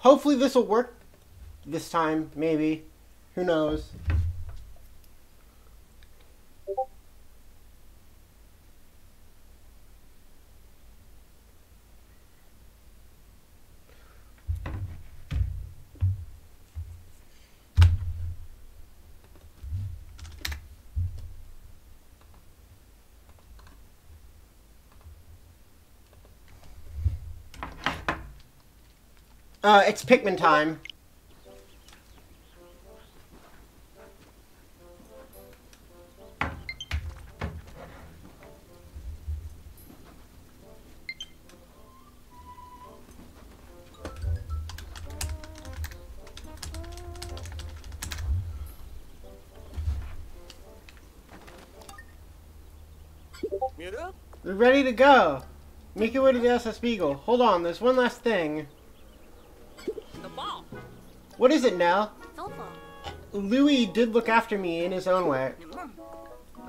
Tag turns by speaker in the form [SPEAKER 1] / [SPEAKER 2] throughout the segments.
[SPEAKER 1] Hopefully this will work this time, maybe. Who knows? Uh, it's Pikmin time. We're ready to go. Make your way to the SS Beagle. Hold on, there's one last thing.
[SPEAKER 2] The ball.
[SPEAKER 1] What is it now?
[SPEAKER 2] Sofa.
[SPEAKER 1] Louie did look after me in his own way.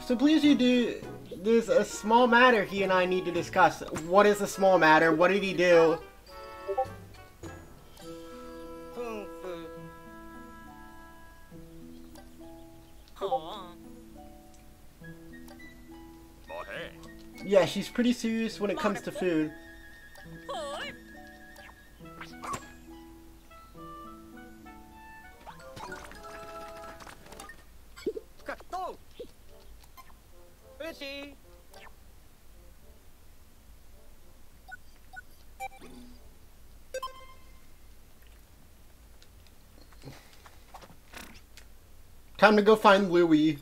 [SPEAKER 1] So please you do there's a small matter he and I need to discuss. What is the small matter? What did he do? Yeah, she's pretty serious when it comes to food. Time to go find Louie.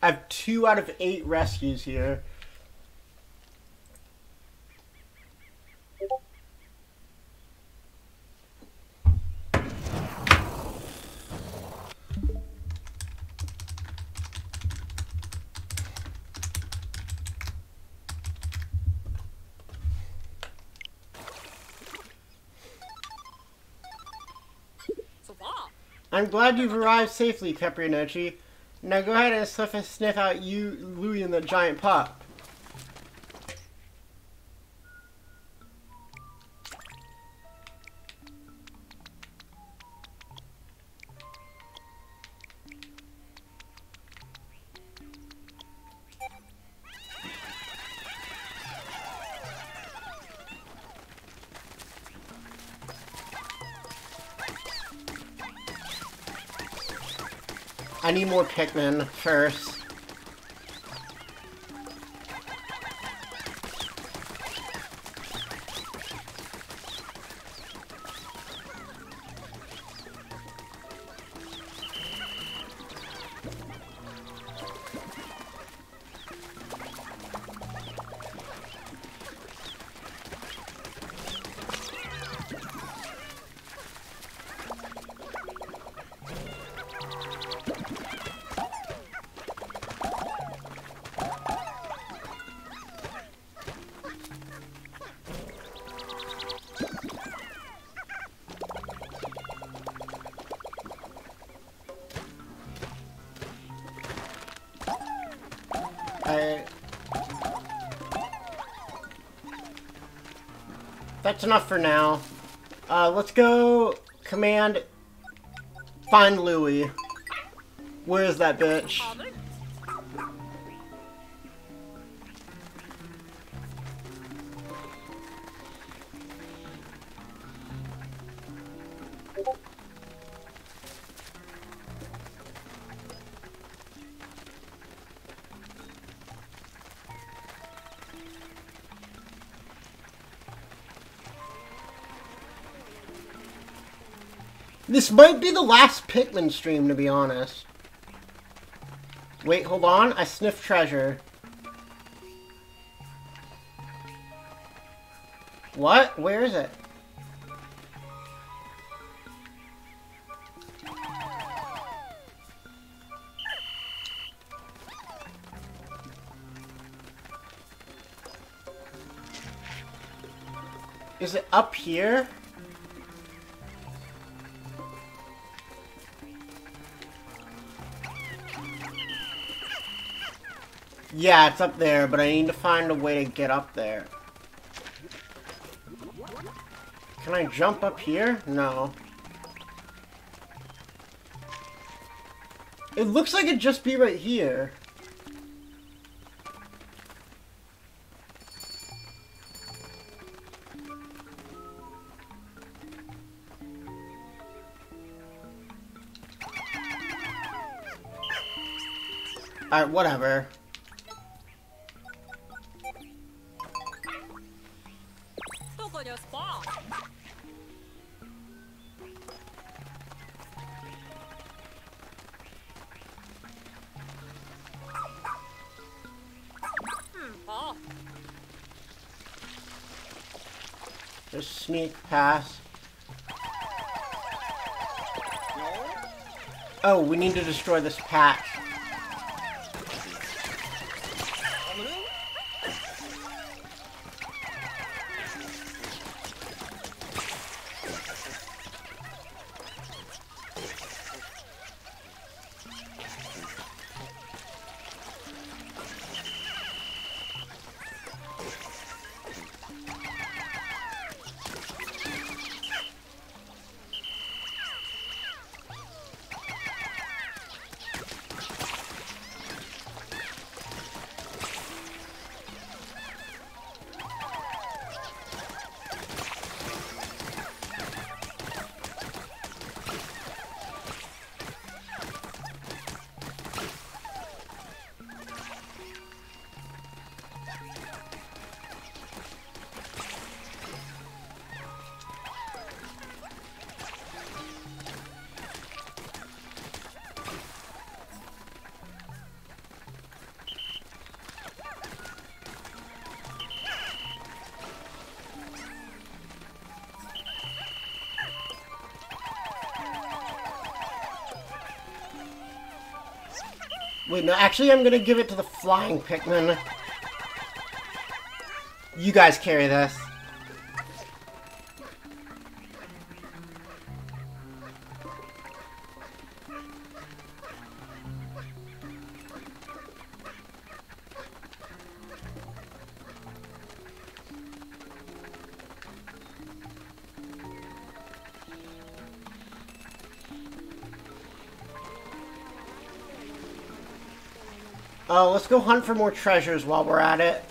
[SPEAKER 1] I have two out of eight rescues here. I'm glad you've arrived safely, Caprinochi. Now go ahead and sniff, sniff out you, Louie, and the giant pup. Pikmin first. That's enough for now. Uh, let's go command find Louie. Where is that bitch? This might be the last Pikmin stream, to be honest. Wait, hold on. I sniff treasure. What? Where is it? Is it up here? Yeah, it's up there, but I need to find a way to get up there. Can I jump up here? No. It looks like it'd just be right here. Alright, whatever. Sneak past. Oh, we need to destroy this patch. Wait, no, actually I'm gonna give it to the flying Pikmin. You guys carry this. Let's go hunt for more treasures while we're at it.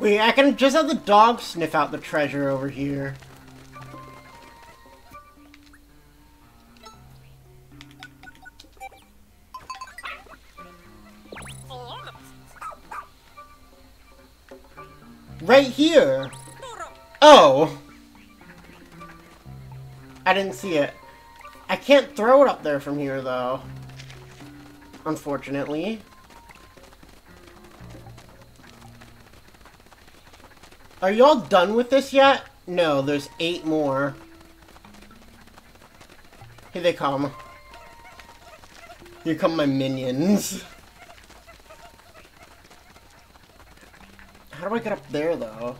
[SPEAKER 1] Wait, I can just have the dog sniff out the treasure over here. I didn't see it. I can't throw it up there from here, though. Unfortunately. Are y'all done with this yet? No, there's eight more. Here they come. Here come my minions. How do I get up there, though?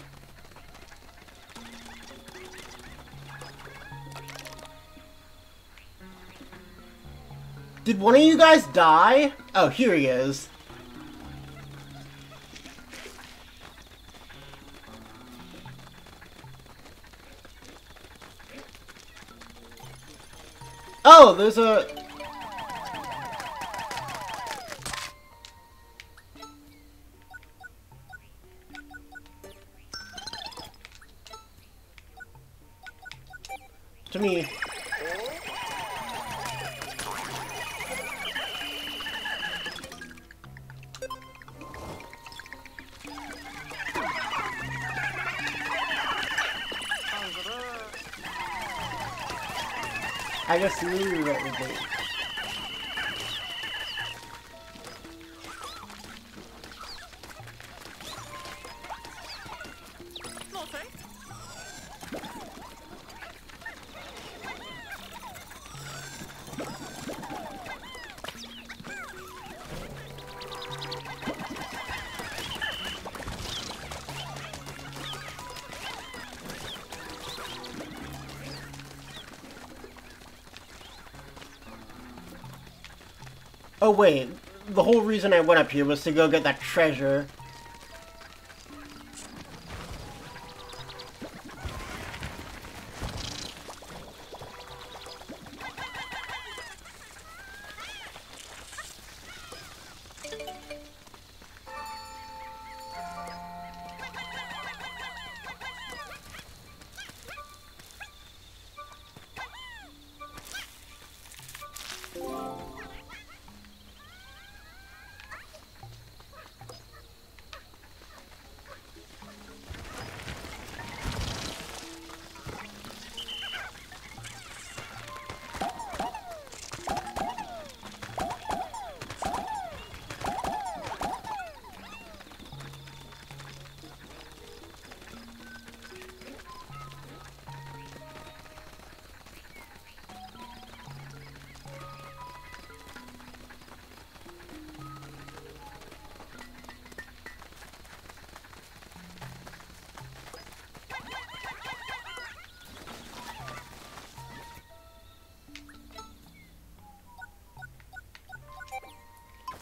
[SPEAKER 1] Did one of you guys die? Oh, here he is. Oh, there's a... Oh wait, the whole reason I went up here was to go get that treasure.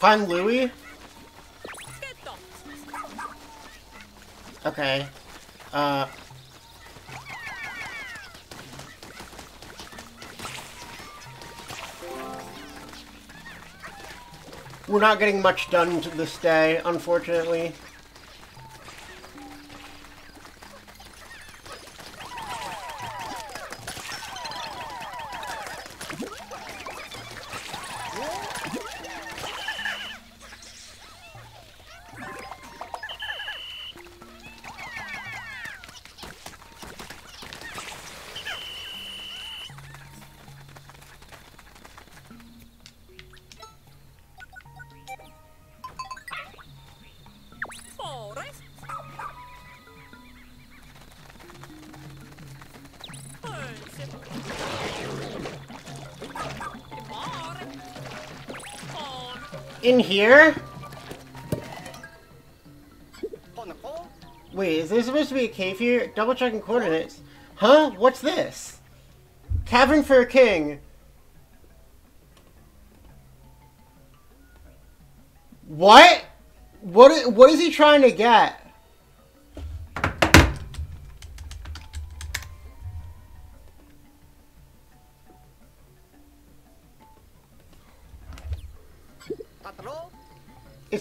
[SPEAKER 1] Find
[SPEAKER 2] Louie?
[SPEAKER 1] Okay. Uh... We're not getting much done to this day, unfortunately. In here? Wait, is there supposed to be a cave here? Double checking coordinates. Huh? What's this? Cavern for a king. What? What? What is he trying to get?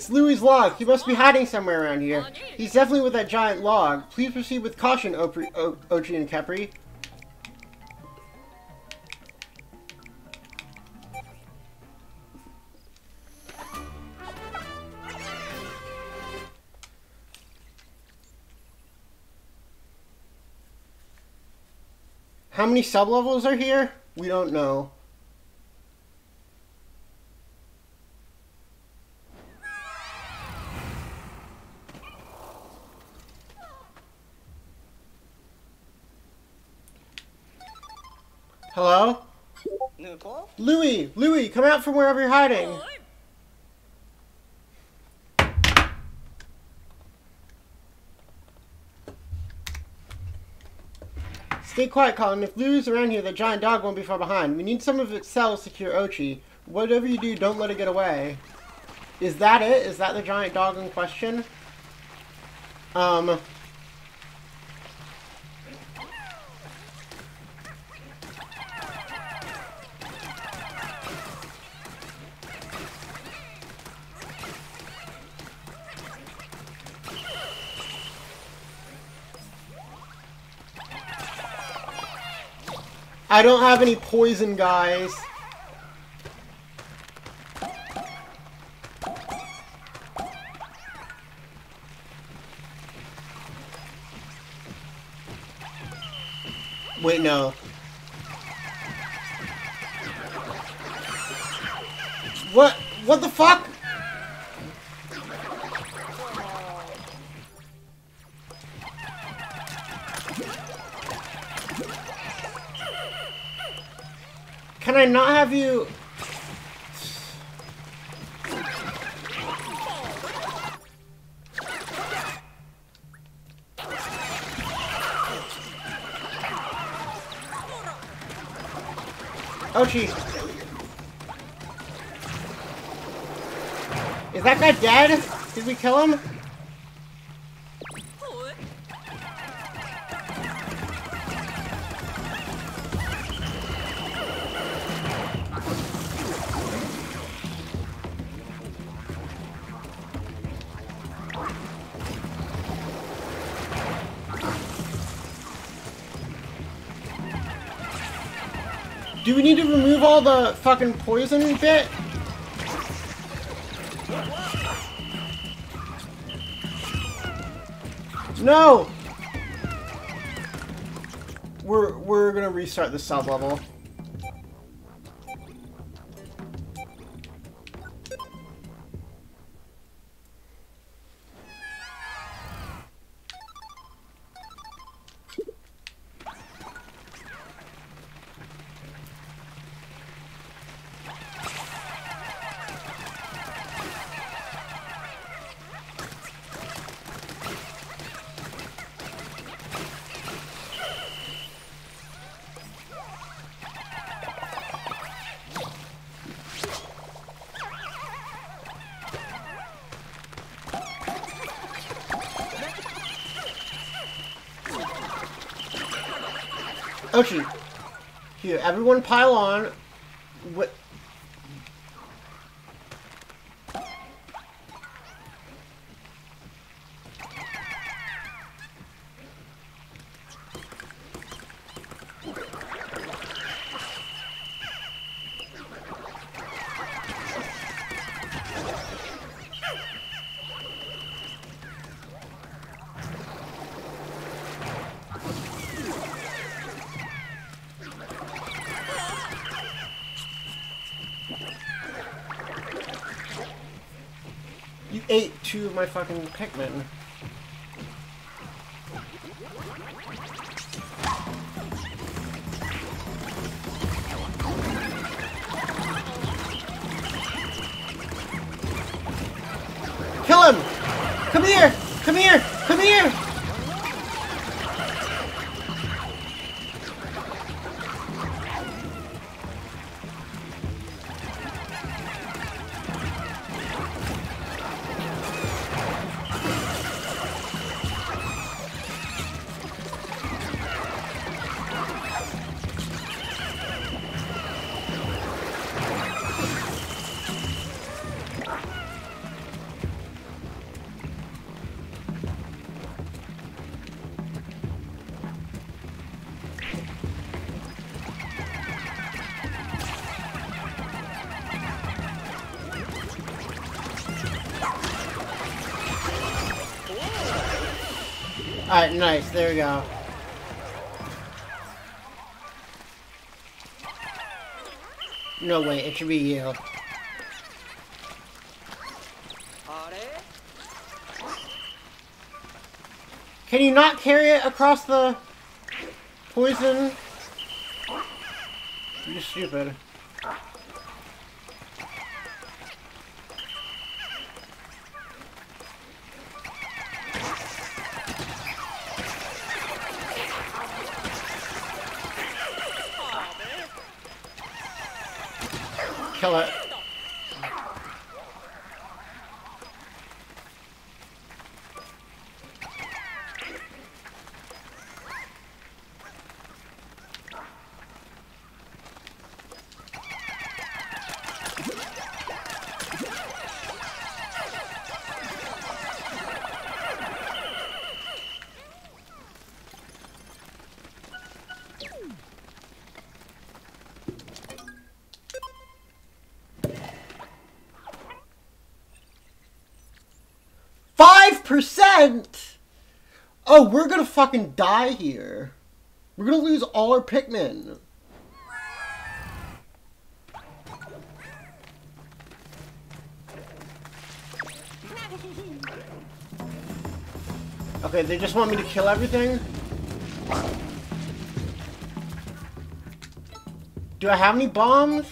[SPEAKER 1] It's Louie's log. He must be hiding somewhere around here. He's definitely with that giant log. Please proceed with caution, Opri, Oatchi and Kepri. How many sublevels are here? We don't know. Hello? Louie! Louie, come out from wherever you're hiding! Stay quiet, Collin. If Lou's around here, the giant dog won't be far behind. We need some of its cells to cure Oatchi. Whatever you do, don't let it get away. Is that it? Is that the giant dog in question? Um... I don't have any poison, guys. Wait, no. What? What the fuck? Not have you? Oh, gee. that guy dead? Did we kill him? Do we need to remove all the fucking poison bit? No! We're we're gonna restart the sub level. Here, everyone pile on. Ate two of my fucking Pikmin. Nice. There we go. No, way, It should be you. Can you not carry it across the poison? You're stupid. Kill it. Five percent. Oh, we're gonna fucking die here. We're gonna lose all our Pikmin. Okay, they just want me to kill everything? Do I have any bombs?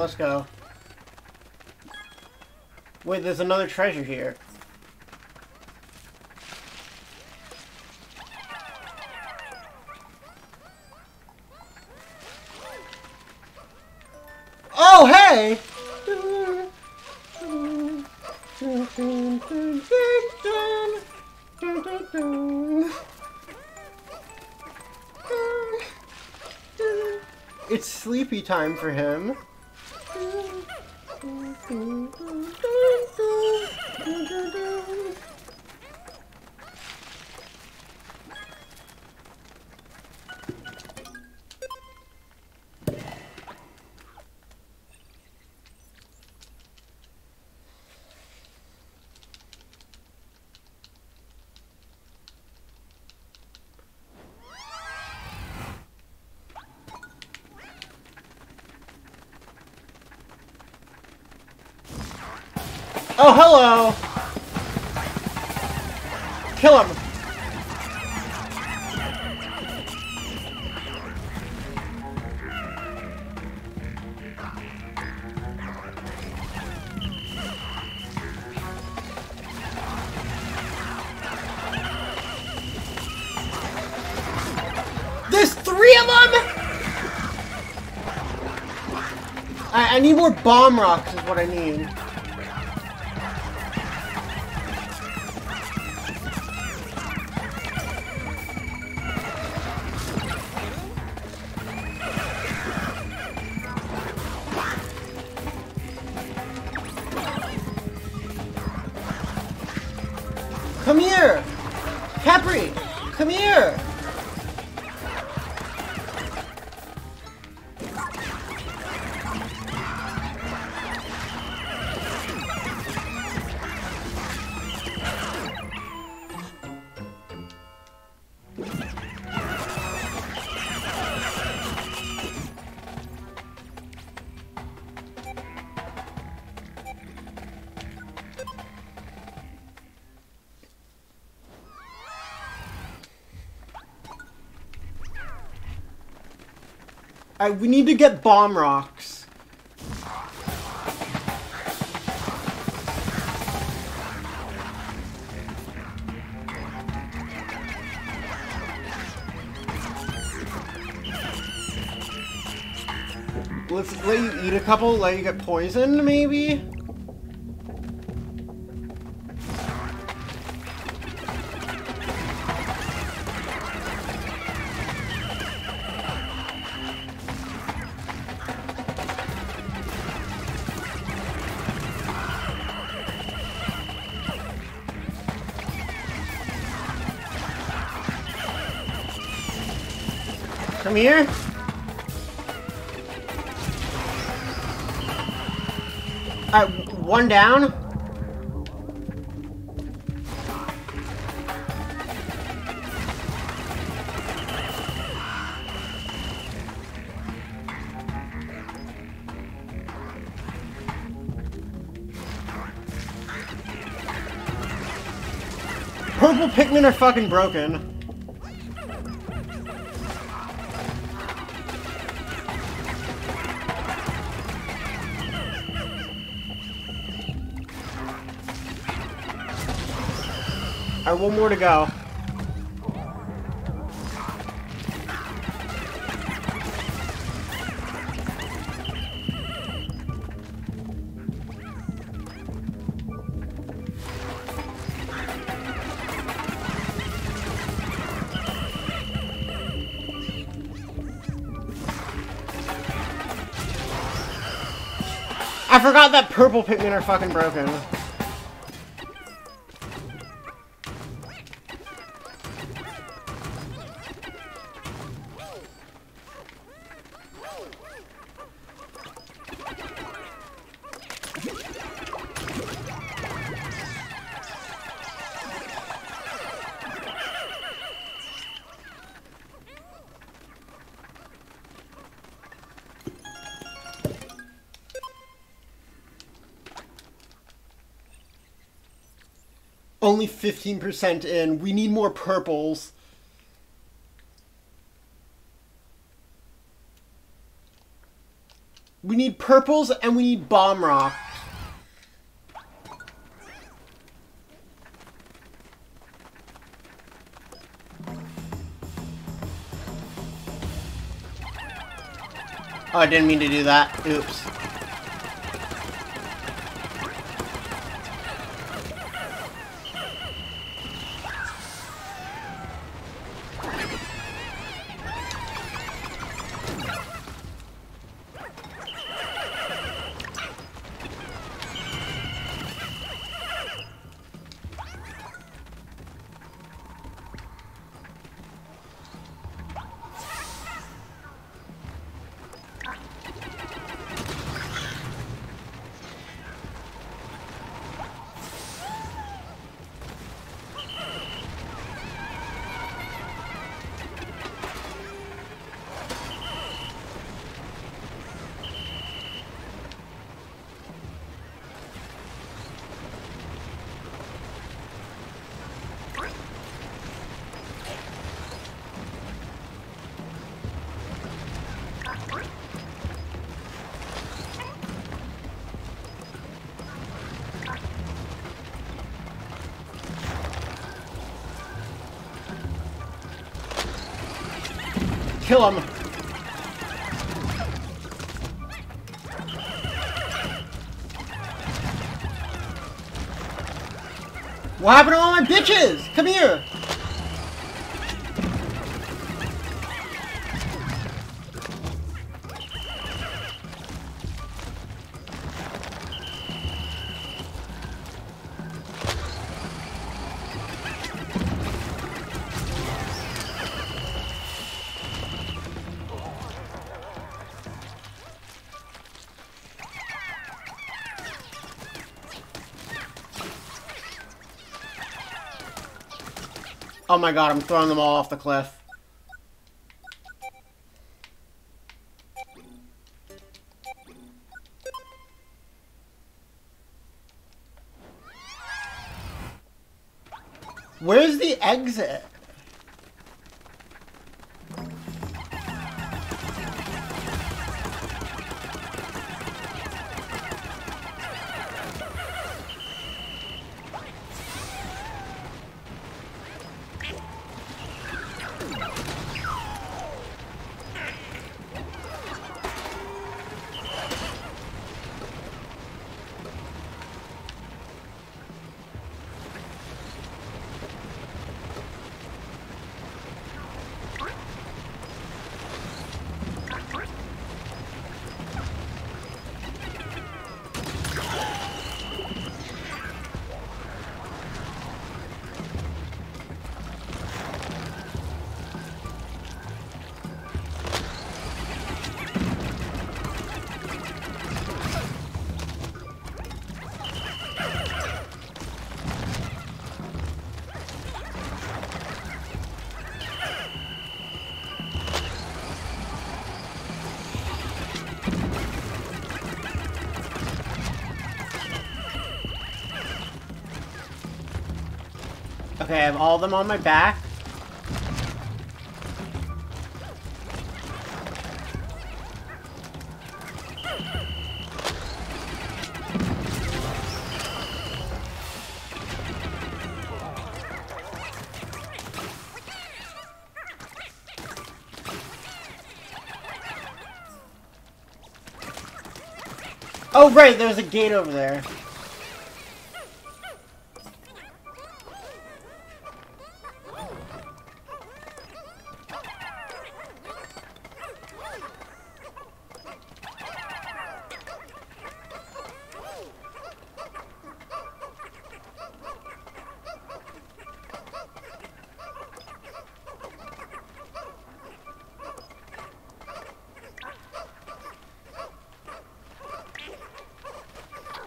[SPEAKER 1] Let's go. Wait, there's another treasure here. Oh, hey! It's sleepy time for him. Oh, hello! Kill him! There's three of them? I, I need more bomb rocks is what I need. Alright, we need to get bomb rocks. Let's let you eat a couple, let you get poisoned, maybe? Here. Alright, one down. Purple Pikmin are fucking broken. Alright, one more to go. I forgot that purple Pikmin are fucking broken. Only 15% in. We need more purples. We need purples and we need bomb rock. Oh, I didn't mean to do that. Oops. What happened to all my bitches? Come here. Oh my god, I'm throwing them all off the cliff. Where's the exit? Okay, I have all of them on my back. Oh, right, there's a gate over there.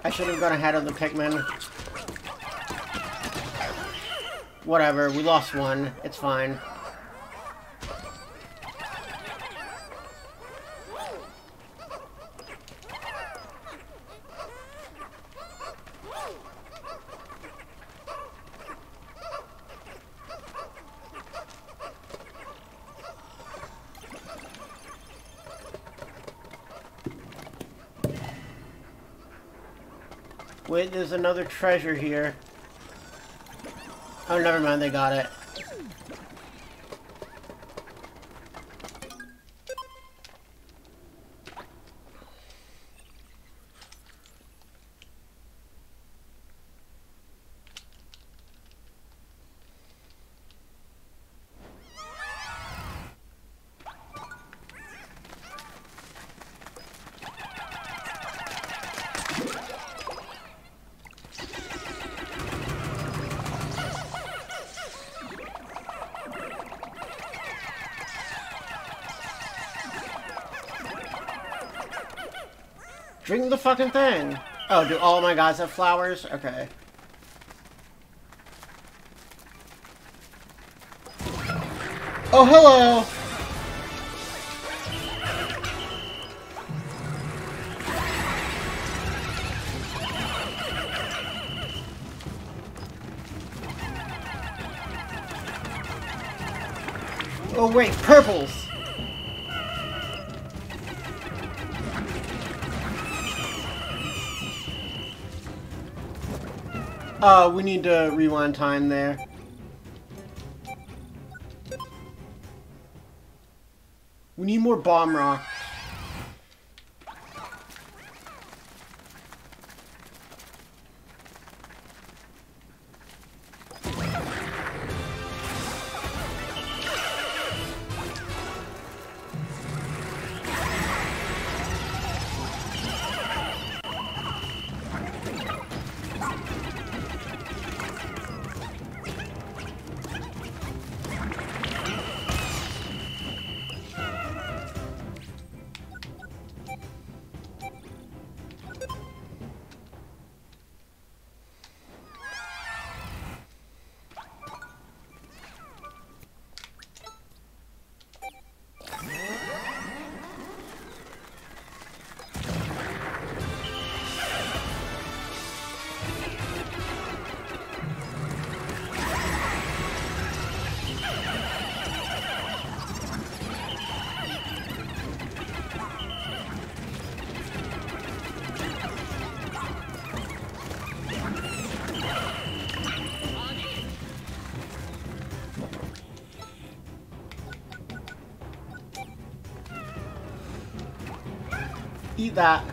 [SPEAKER 1] I should have gone ahead of the Pikmin. Whatever, we lost one. It's fine. Wait, there's another treasure here. Oh, never mind, they got it. Fucking thing. Oh, do all my guys have flowers? Okay. Oh, hello! Oh wait, purples! Uh, we need to rewind time there. We need more bomb rocks. That.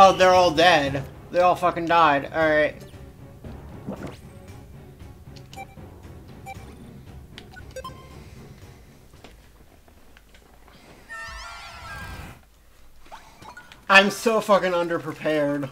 [SPEAKER 1] Oh, they're all dead. They all fucking died. Alright. I'm so fucking underprepared.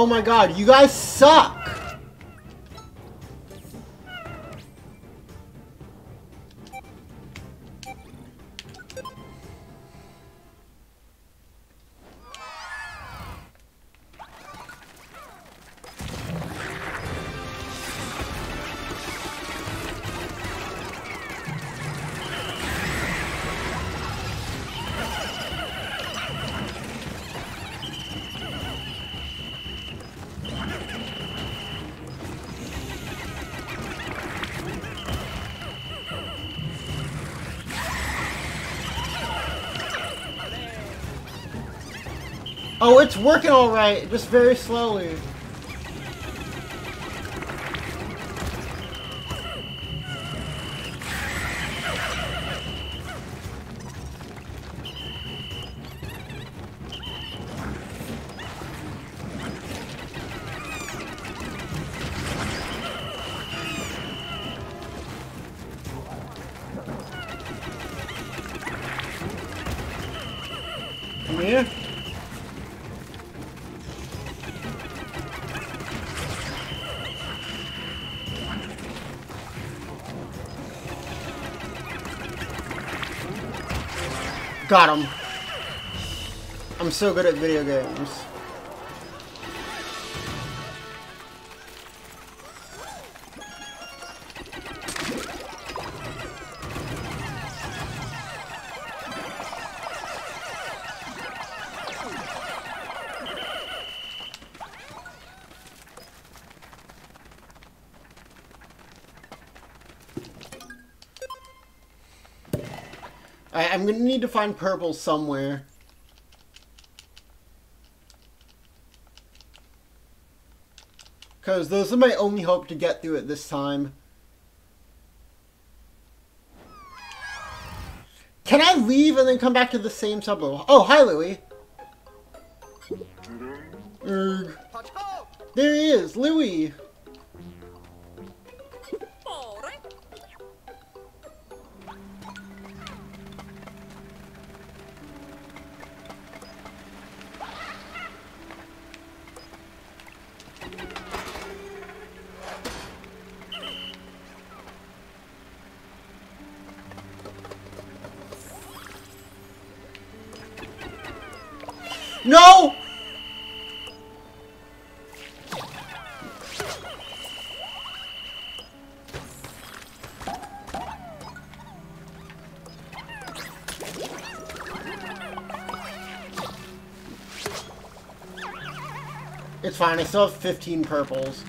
[SPEAKER 1] Oh my god, you guys suck! It's working alright, just very slowly. Got him. I'm so good at video games. Need to find purple somewhere. Because those are my only hope to get through it this time. Can I leave and then come back to the same sub-level? Oh, hi, Louie. Erg. There he is, Louie. Fine, I still have 15 purples.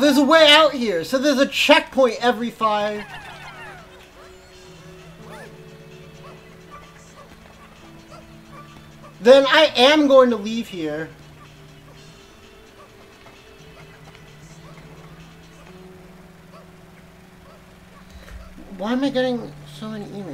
[SPEAKER 1] There's a way out here. So there's a checkpoint every five. Then I am going to leave here. Why am I getting so many emails?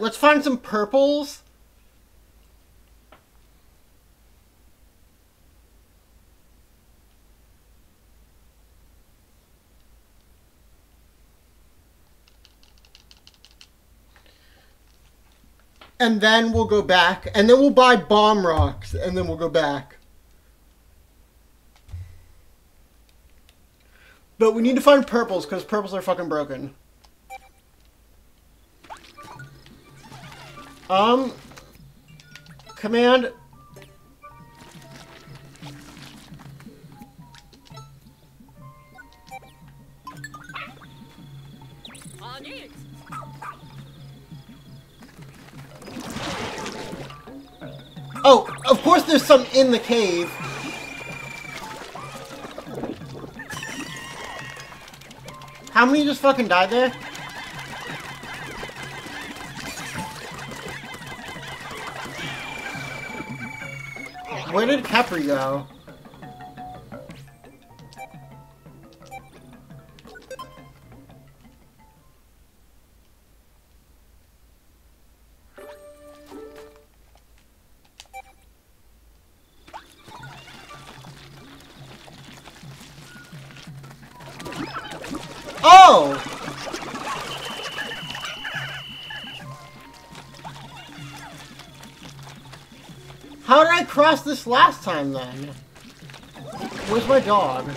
[SPEAKER 1] Let's find some purples. And then we'll go back. And then we'll buy bomb rocks. And then we'll go back. But we need to find purples because purples are fucking broken. Um, command. Oh, of course there's some in the cave. How many just fucking died there? Where did Capri go? Cross this last time then? Where's my dog?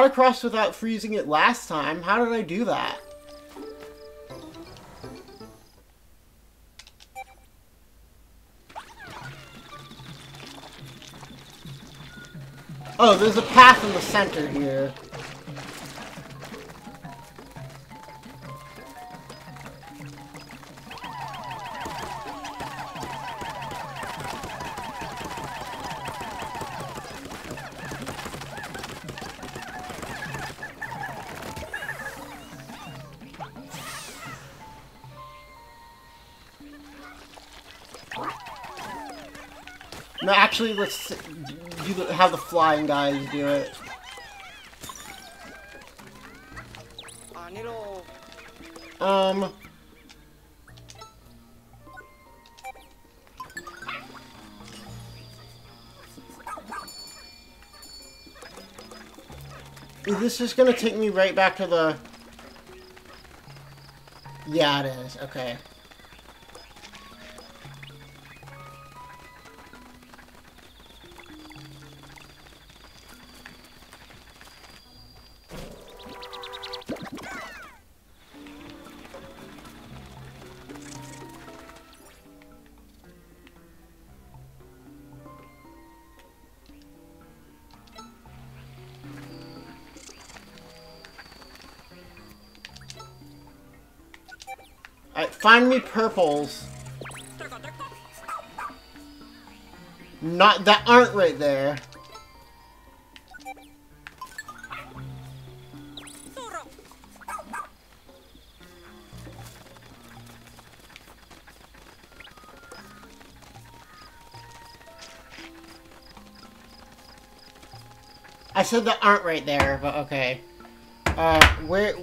[SPEAKER 1] Got across without freezing it last time. How did I do that? Oh, there's a path in the center here. actually, let's have the flying guys do it. Um. Is this just gonna take me right back to the... Yeah, it is. Okay. Find me purples. Not that aren't right there. I said that aren't right there, but okay. Uh, where...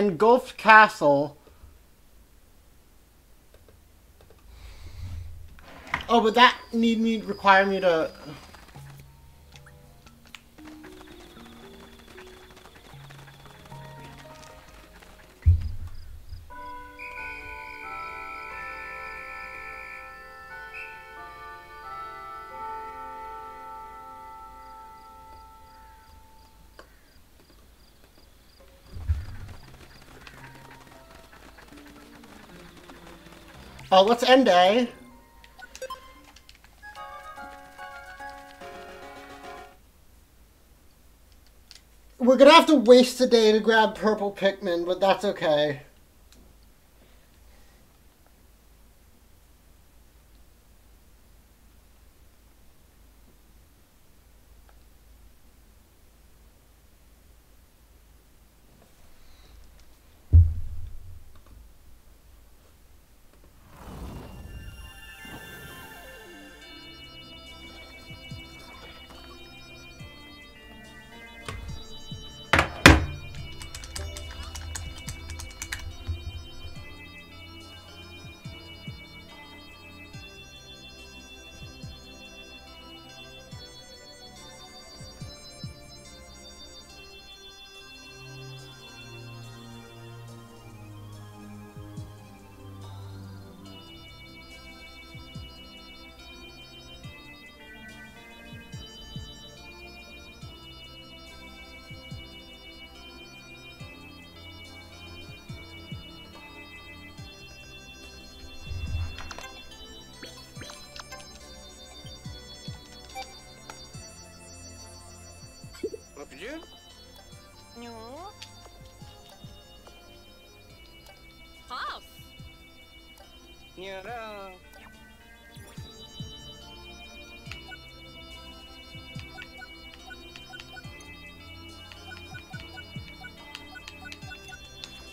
[SPEAKER 1] Engulfed Castle. Oh, but that need me require me to. Oh, let's end A. We're gonna have to waste a day to grab purple Pikmin, but that's okay.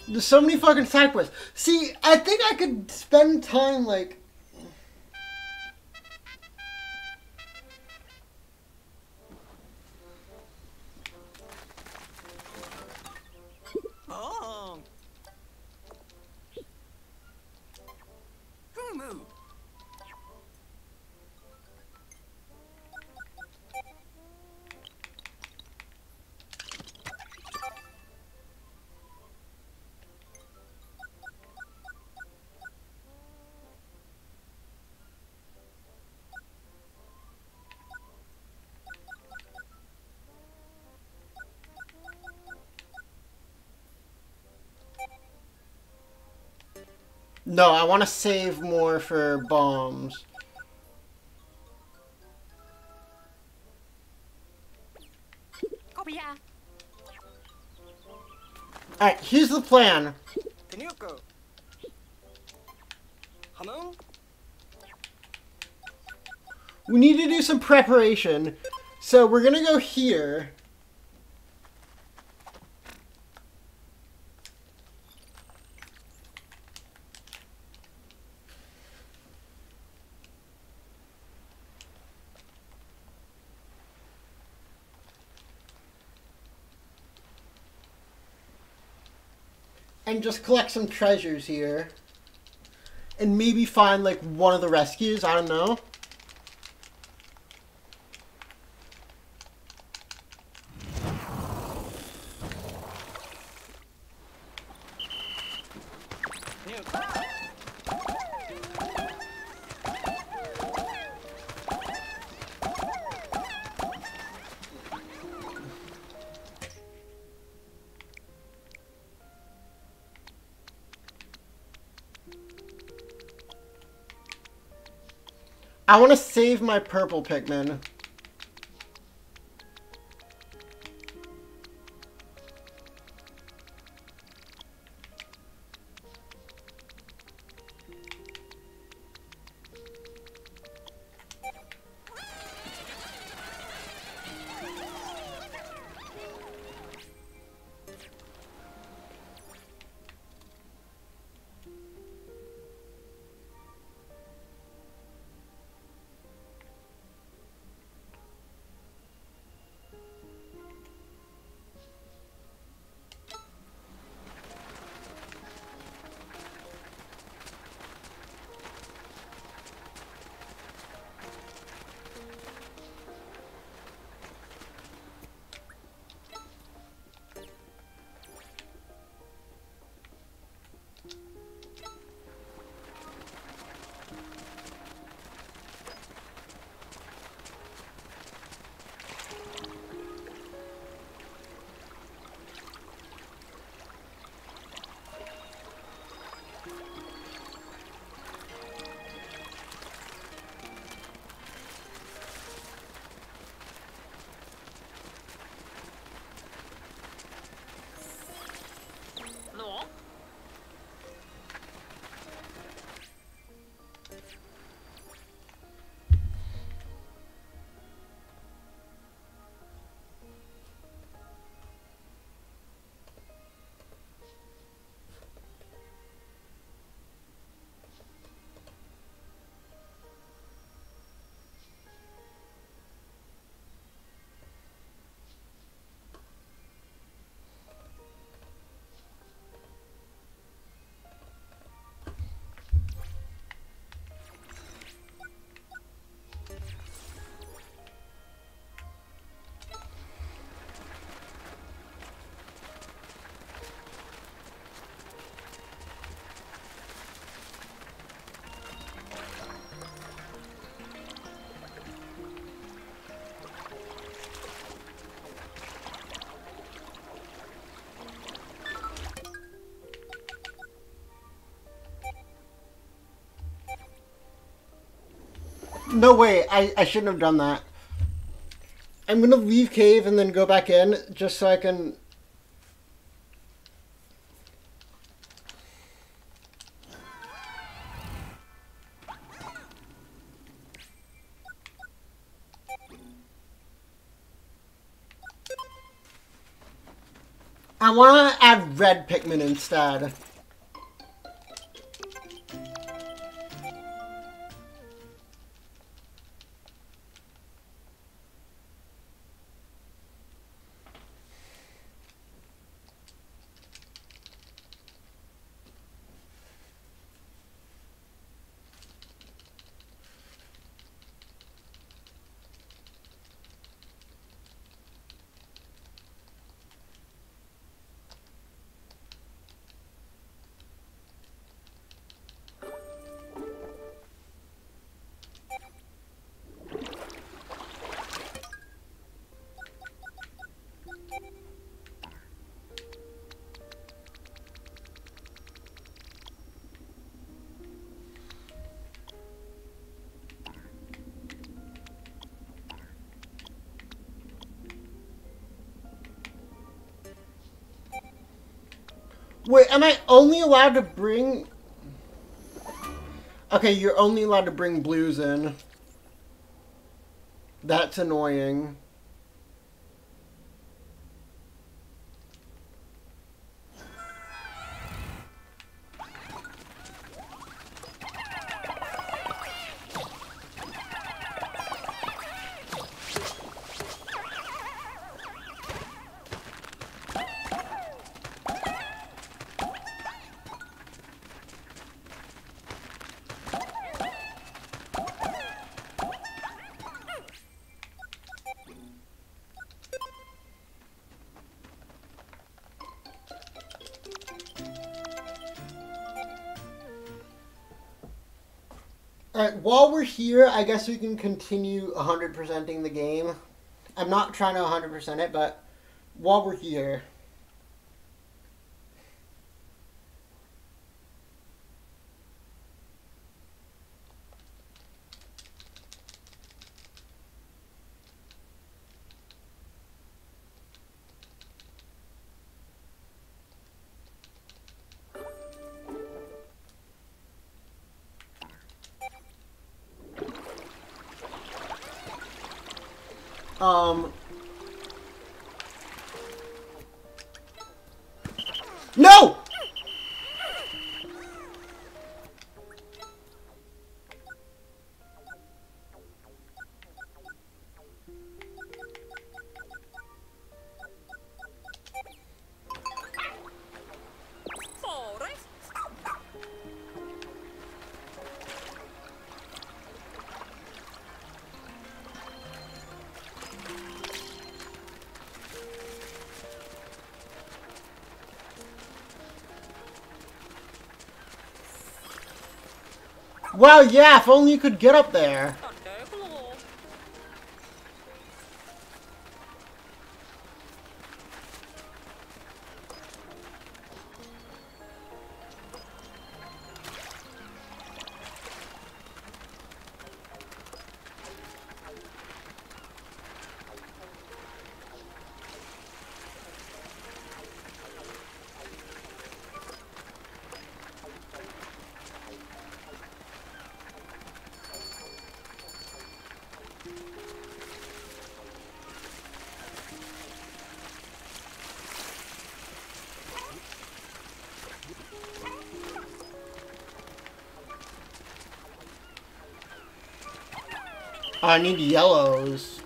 [SPEAKER 1] There's so many fucking side quests. See, I think I could spend time like. No, I want to save more for bombs.
[SPEAKER 3] Copia.
[SPEAKER 1] Alright, here's the plan.
[SPEAKER 4] Tenyuko.
[SPEAKER 1] We need to do some preparation. So we're gonna go here. And just collect some treasures here. And maybe find like one of the rescues, I don't know. I want to save my purple Pikmin.
[SPEAKER 2] No
[SPEAKER 1] way, I, I shouldn't have done that. I'm gonna leave cave and then go back in just so I can. I want to add red Pikmin instead. Only allowed to bring... Okay, you're only allowed to bring blues in. That's annoying. Alright, while we're here, I guess we can continue 100%ing the game. I'm not trying to 100% it, but while we're here. Wow, yeah, if only you could get up there. Oh, I need yellows.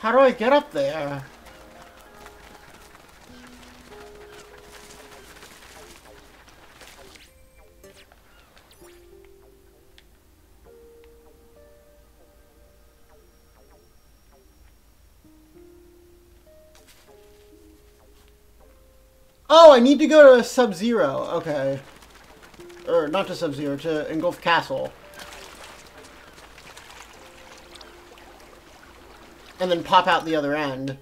[SPEAKER 1] How do I get up there? Oh, I need to go to Sub-Zero. Okay. Or, not to Sub-Zero, to Engulf Castle. And then pop out the other end.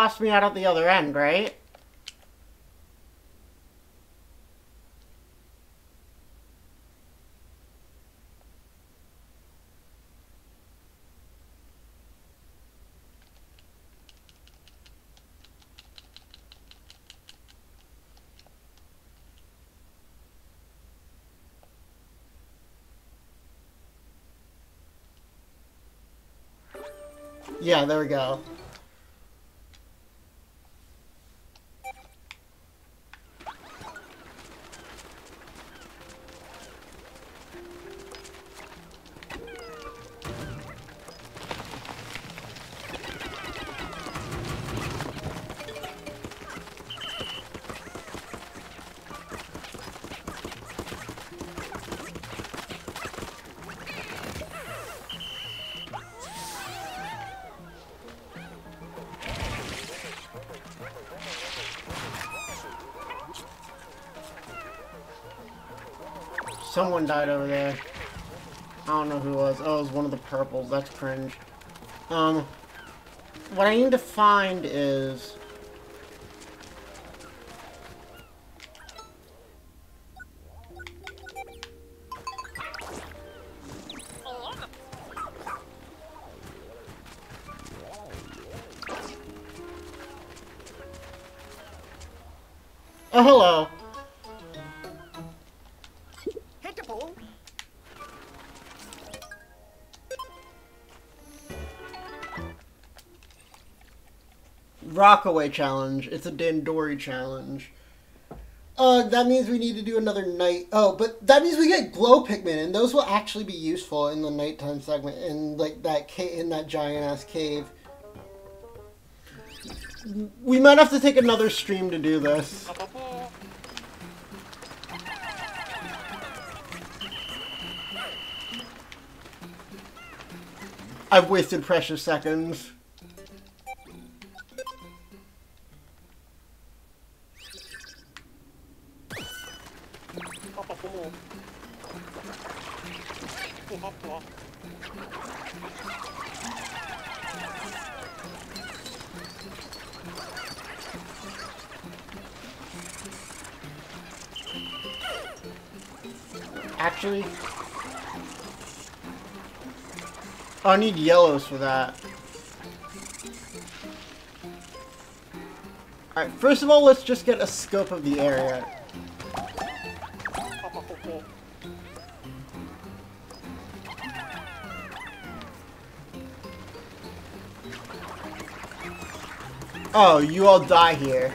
[SPEAKER 1] Pops me out at the other end, right? Yeah, there we go. Someone died over there. I don't know who it was. Oh, it was one of the purples. That's cringe. Um, what I need to find is... Rockaway challenge. It's a Dandori challenge. Uh, that means we need to do another night. Oh, but that means we get glow Pikmin, and those will actually be useful in the nighttime segment in like that ca- in that giant ass cave. We might have to take another stream to do this. I've wasted precious seconds. I need yellows for that. Alright, first of all, let's just get a scope of the area. Oh, you all die here.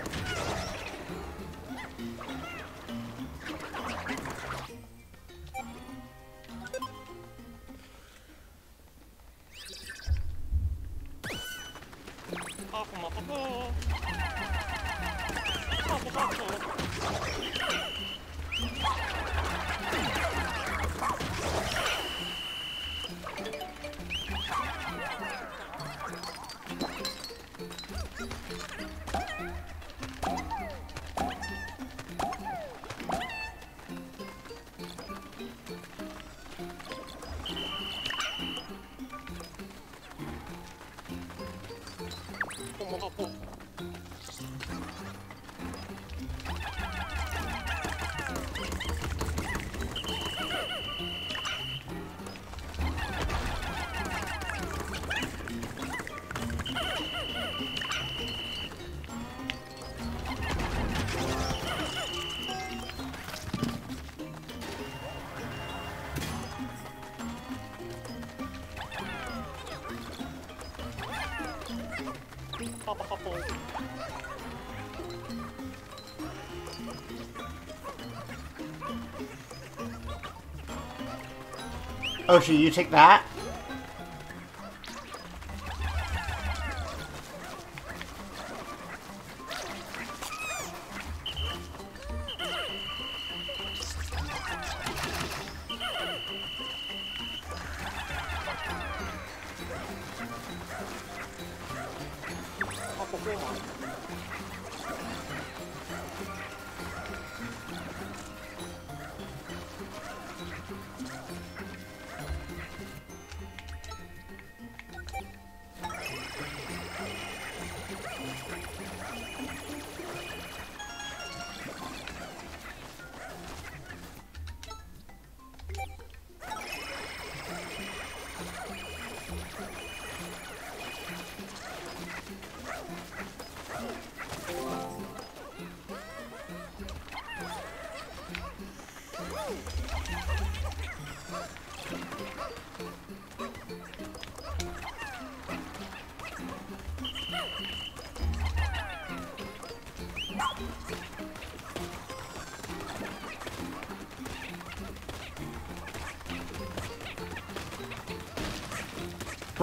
[SPEAKER 1] Oh, should you take that?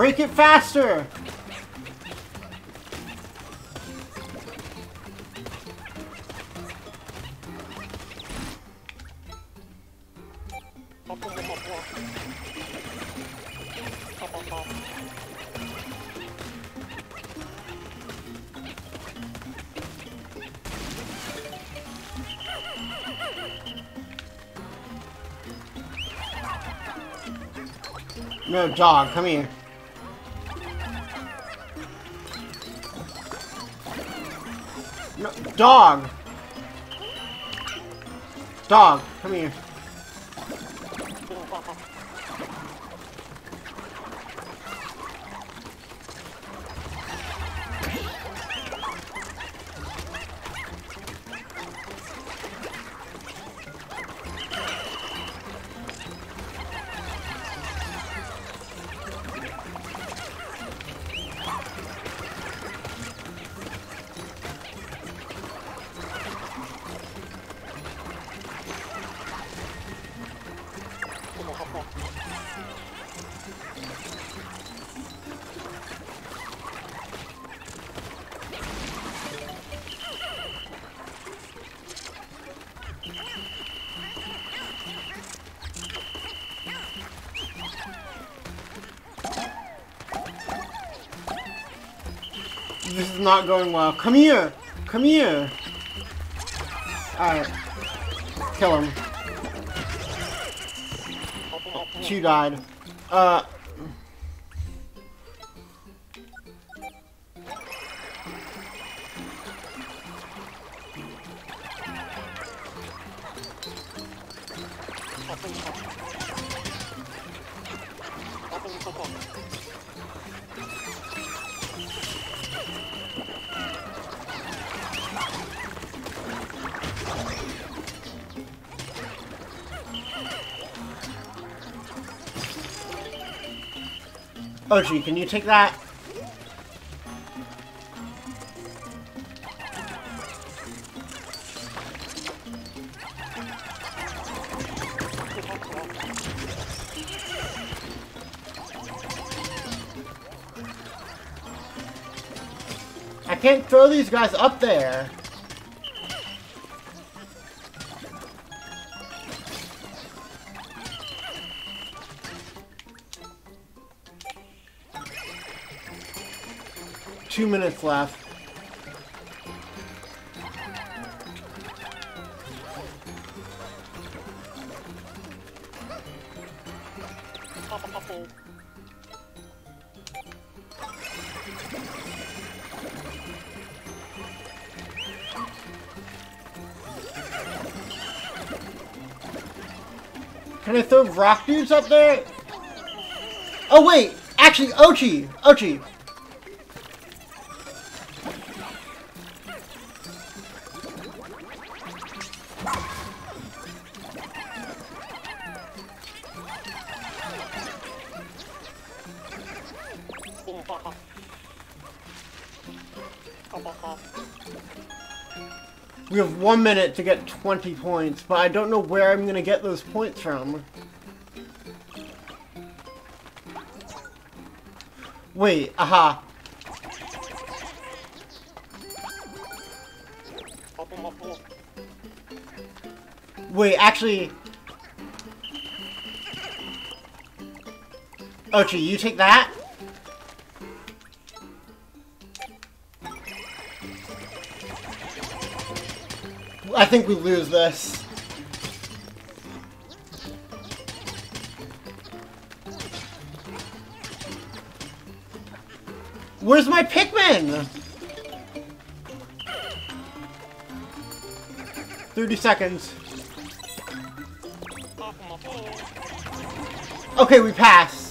[SPEAKER 1] Break it faster! No, dog, come here. Dog! Dog, come here. Not going well. Come here! Come here! Alright. Kill him. Two died. Uh... Oatchi, can you take that? I can't throw these guys up there. Two minutes left. Can I throw rock dudes up there? Oh wait, actually, Oatchi, Oatchi. We have one minute to get 20 points, but I don't know where I'm gonna get those points from. Wait, aha. Wait, actually... Oatchi, you take that? Think we lose this. Where's my Pikmin? 30 seconds. Okay, we pass.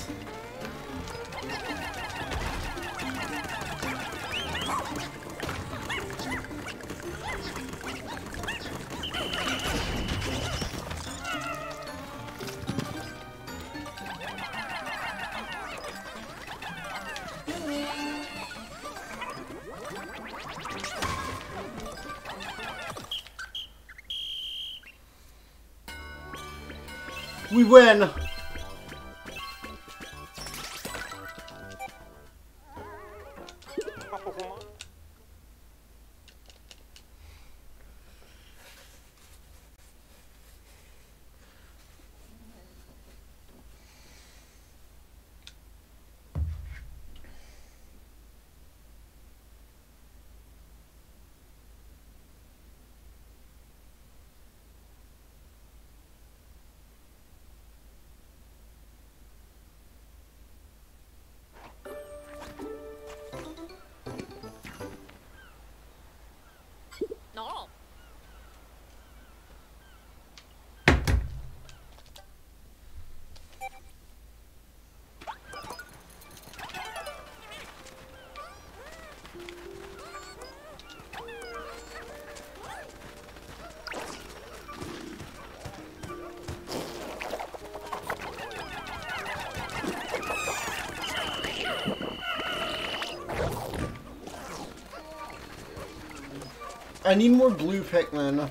[SPEAKER 1] I need more blue Pikmin.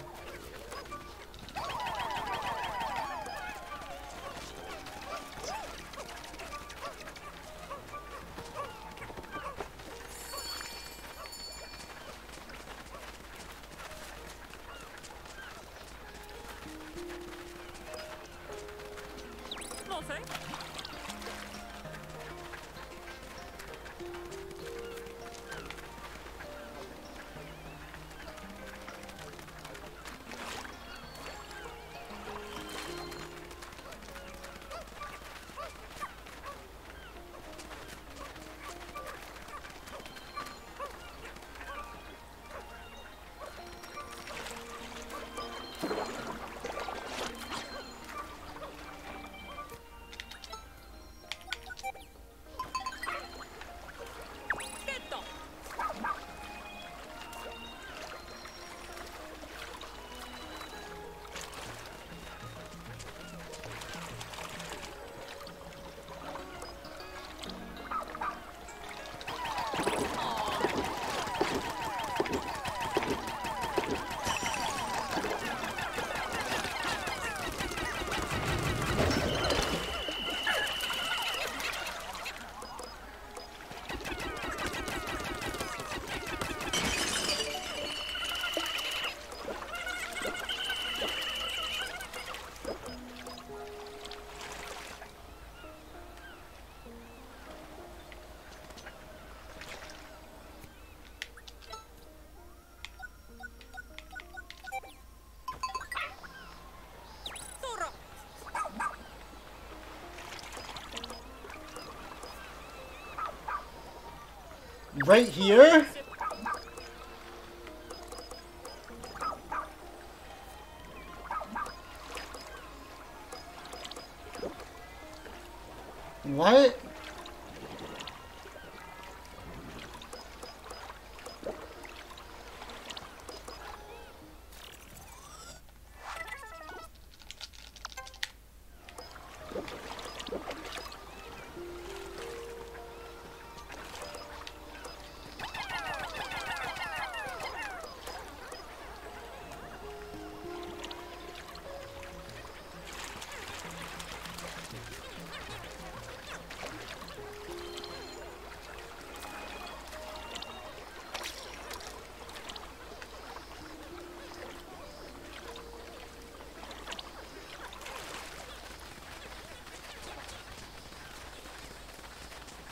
[SPEAKER 1] Right here?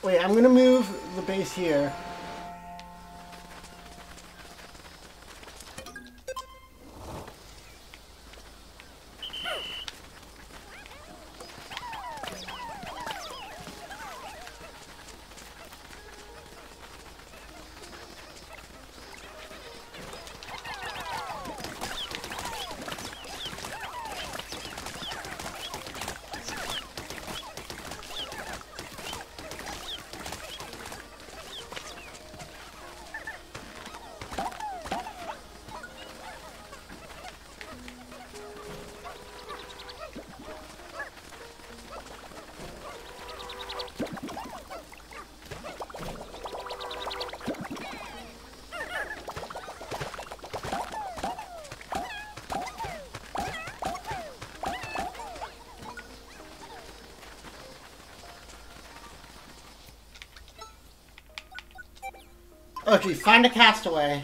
[SPEAKER 1] Wait, I'm gonna move the base here. Gee, find a castaway.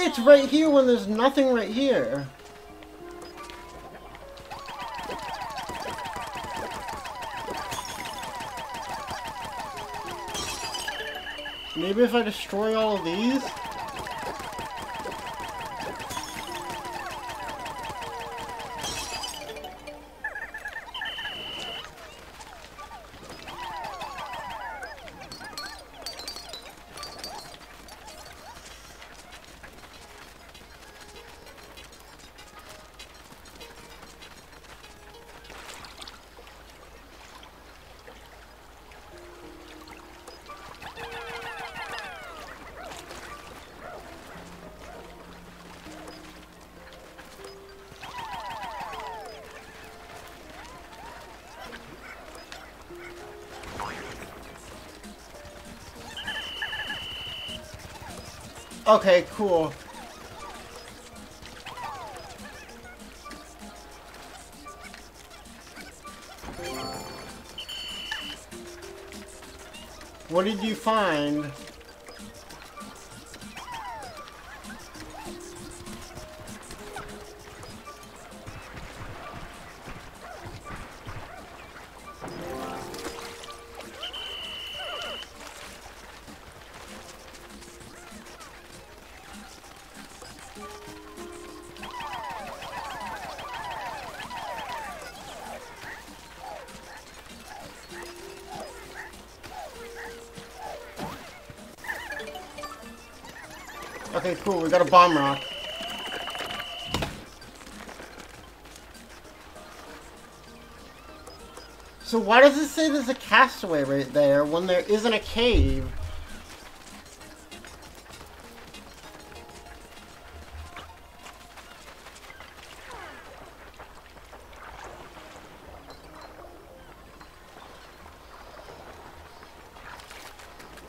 [SPEAKER 1] Say it's right here when there's nothing right here? Maybe if I destroy all of these? Okay, cool. What did you find? Okay, cool. We got a bomb rock. So why does it say there's a castaway right there when there isn't a cave?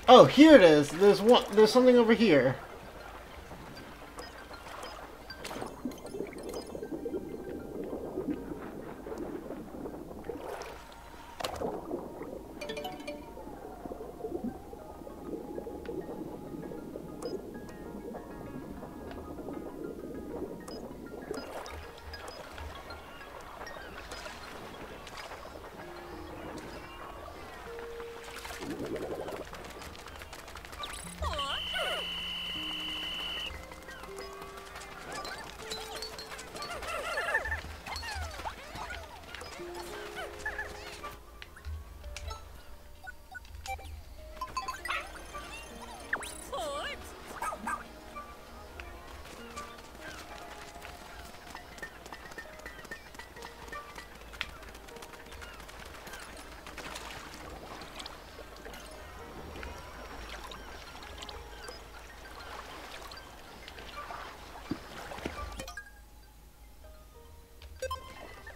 [SPEAKER 1] Oh, here it is. There's one. There's something over here.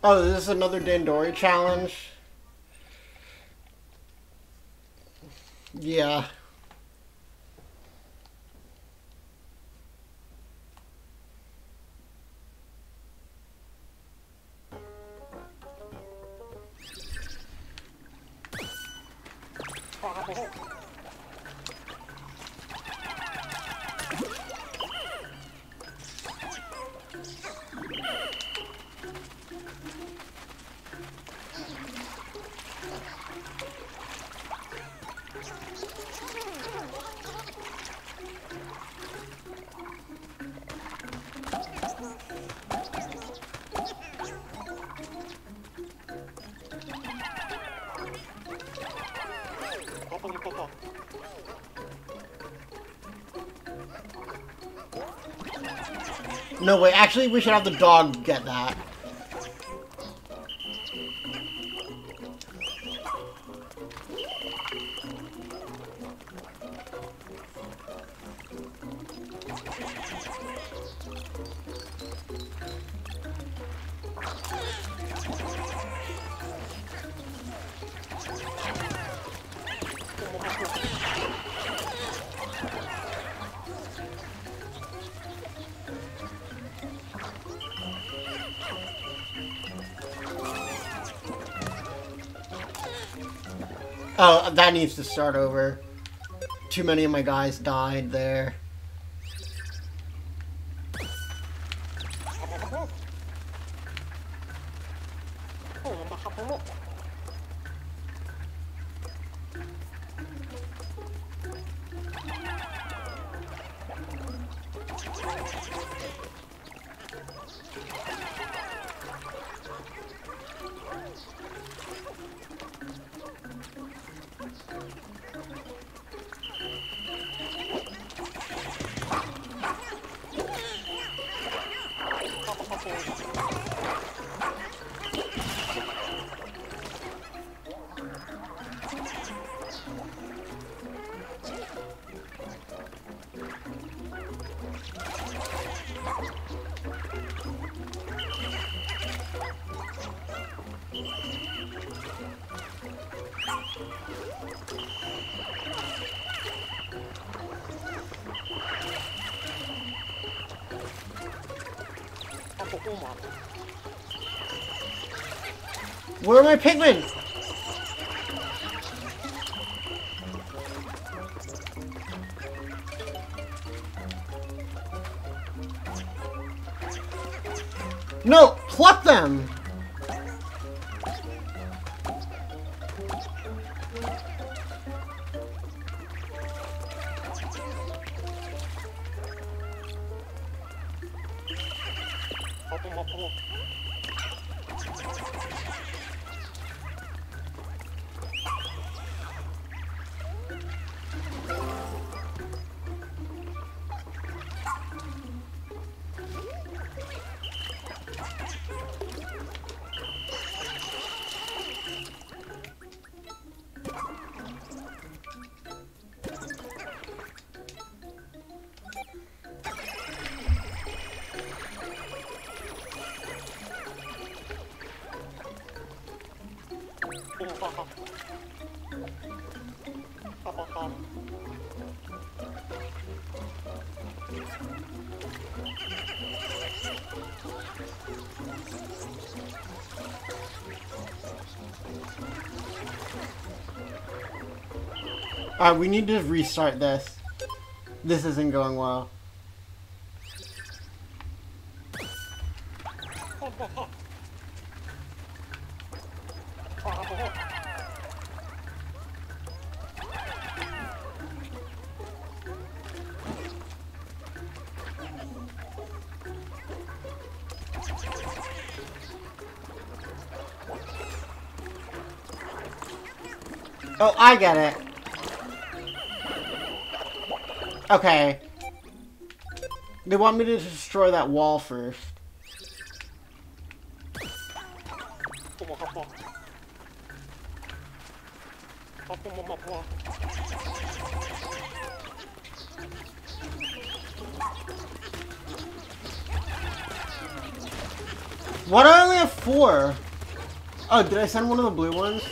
[SPEAKER 1] Oh, this is another Dandori challenge. Yeah. No, actually, we should have the dog get that. That needs to start over. Too many of my guys died there. Where are my Pikmin? Alright, we need to restart this. This isn't going well. Oh, I get it. Okay. They want me to destroy that wall first. What do I only have four? Oh, did I send one of the blue ones?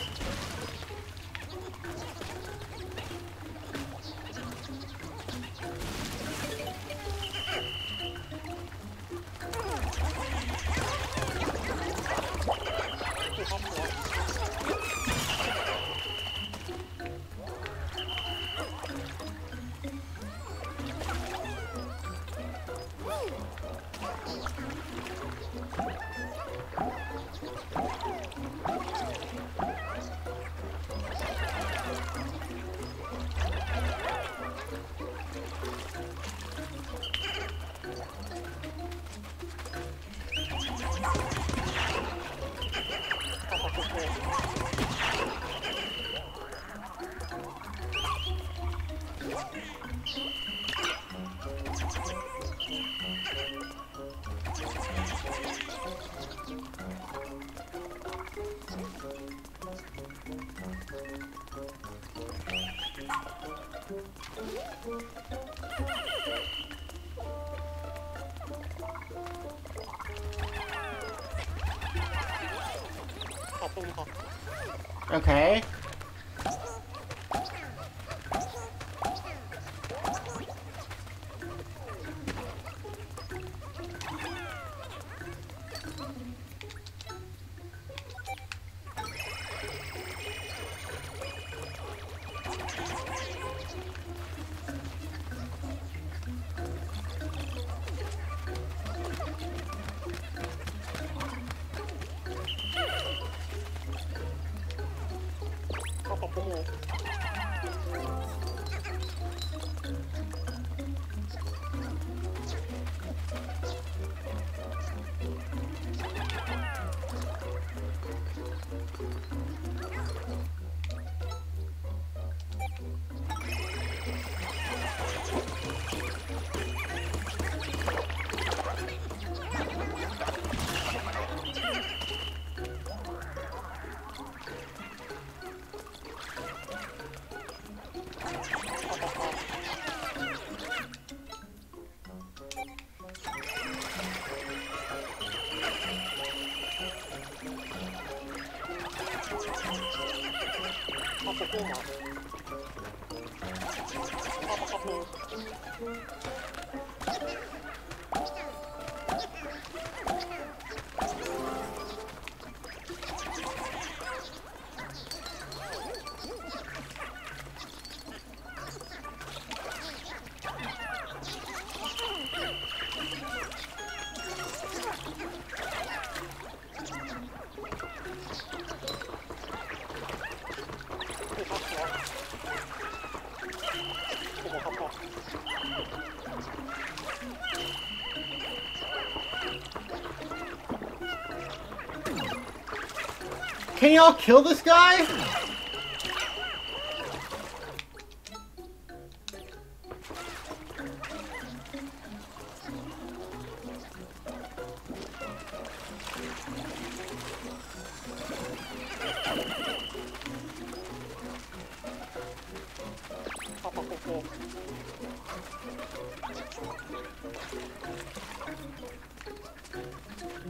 [SPEAKER 1] Can y'all kill this guy?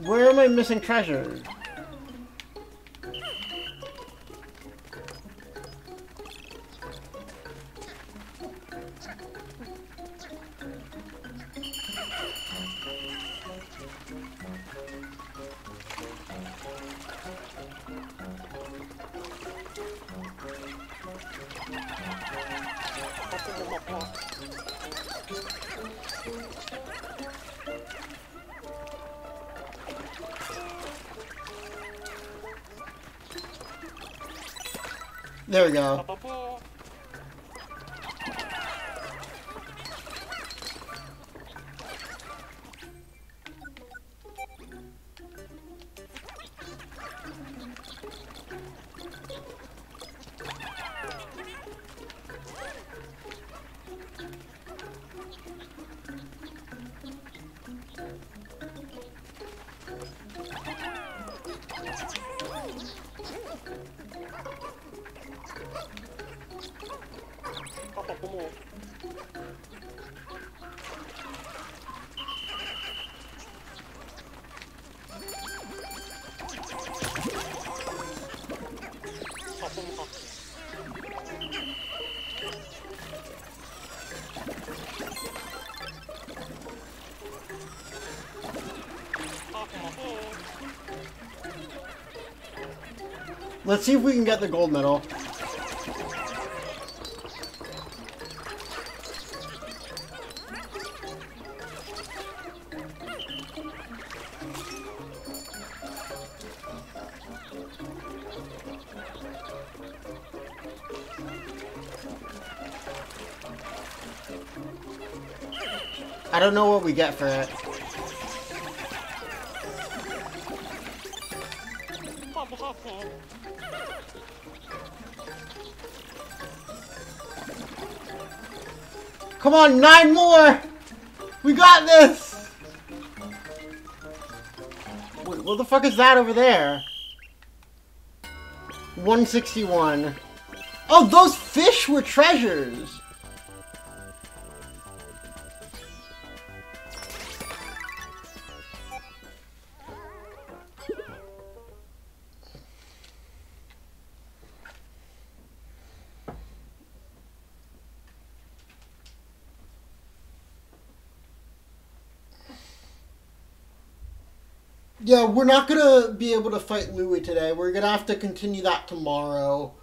[SPEAKER 1] Where am I missing treasure? We go. See if we can get the gold medal. I don't know what we get for it. Come on, nine more! We got this! What the fuck is that over there? 161. Oh, those fish were treasures! Yeah, we're not gonna be able to fight Louie today. We're gonna have to continue that tomorrow.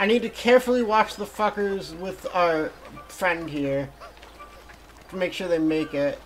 [SPEAKER 1] I need to carefully watch the fuckers with our friend here. To make sure they make it.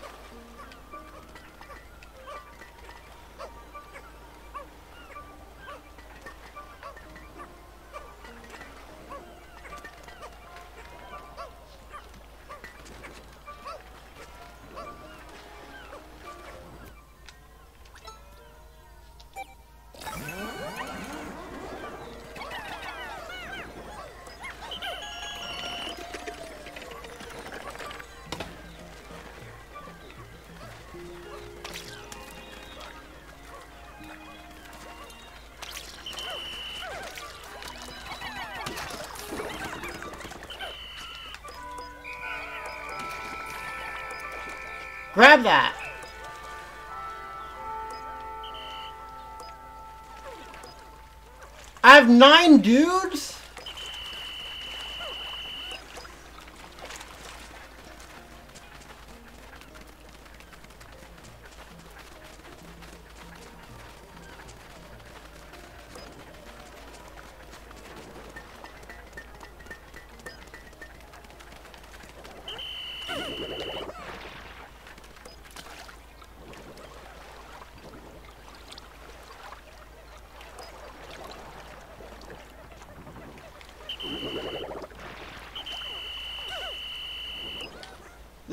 [SPEAKER 1] Grab that! I have nine dudes?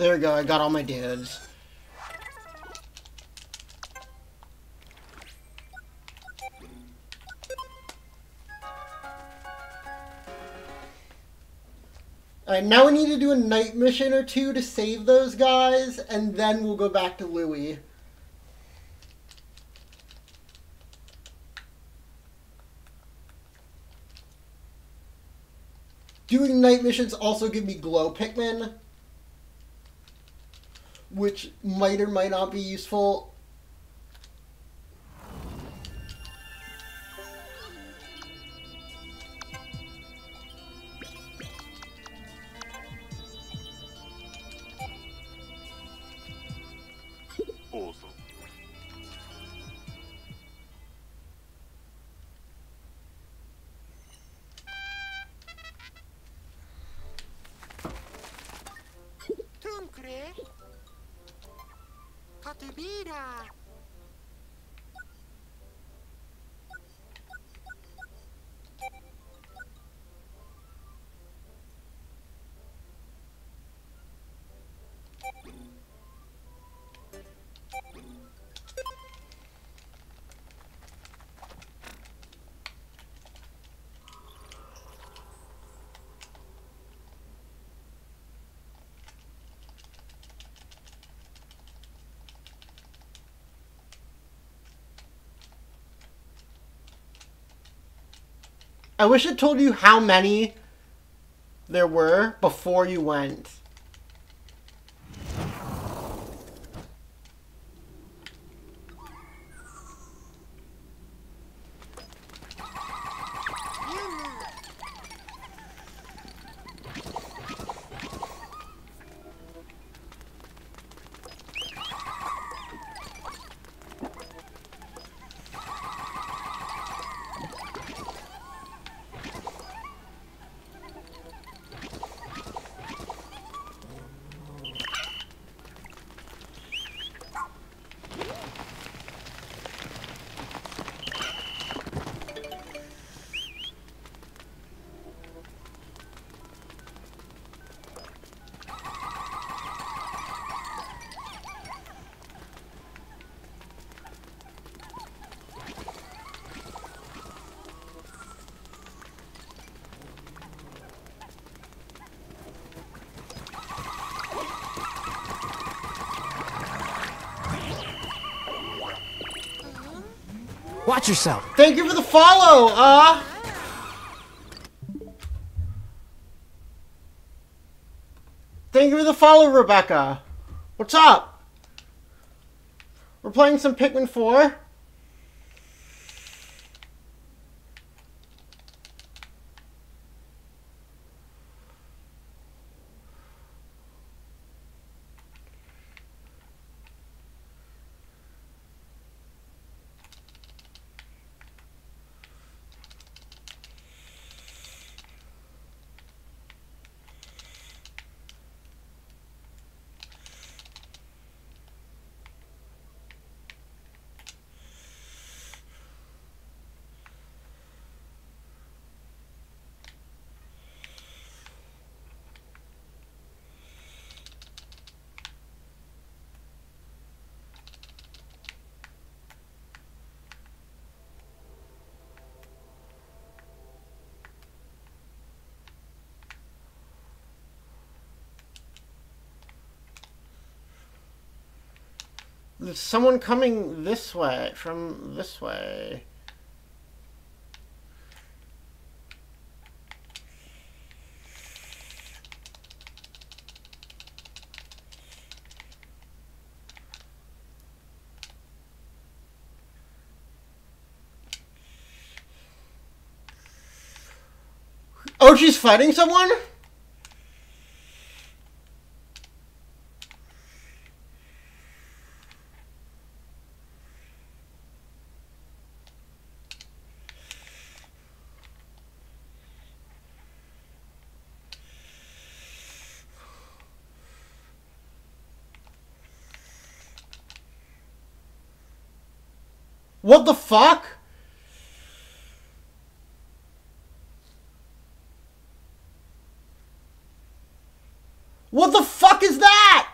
[SPEAKER 1] There we go, I got all my dudes. Alright, now we need to do a night mission or two to save those guys, and then we'll go back to Louie. Doing night missions also give me glow Pikmin, which might or might not be useful. I wish it told you how many there were before you went.
[SPEAKER 5] Yourself.
[SPEAKER 1] Thank you for the follow, uh. Thank you for the follow, Rebecca. What's up? We're playing some Pikmin 4. Someone coming this way, from this way. Oh, she's fighting someone? What the fuck? What the fuck is that?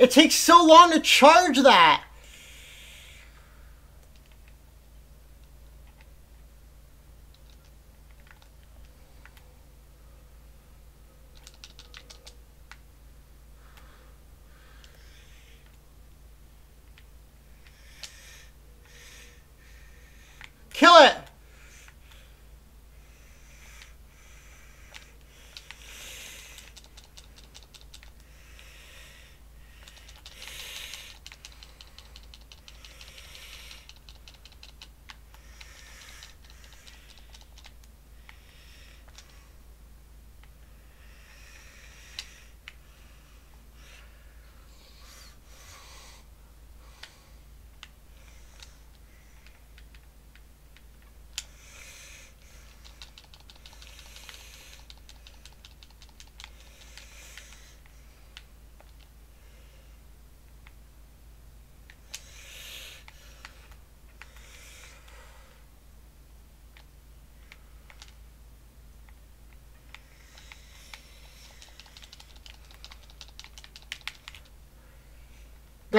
[SPEAKER 1] It takes so long to charge that. Kill it!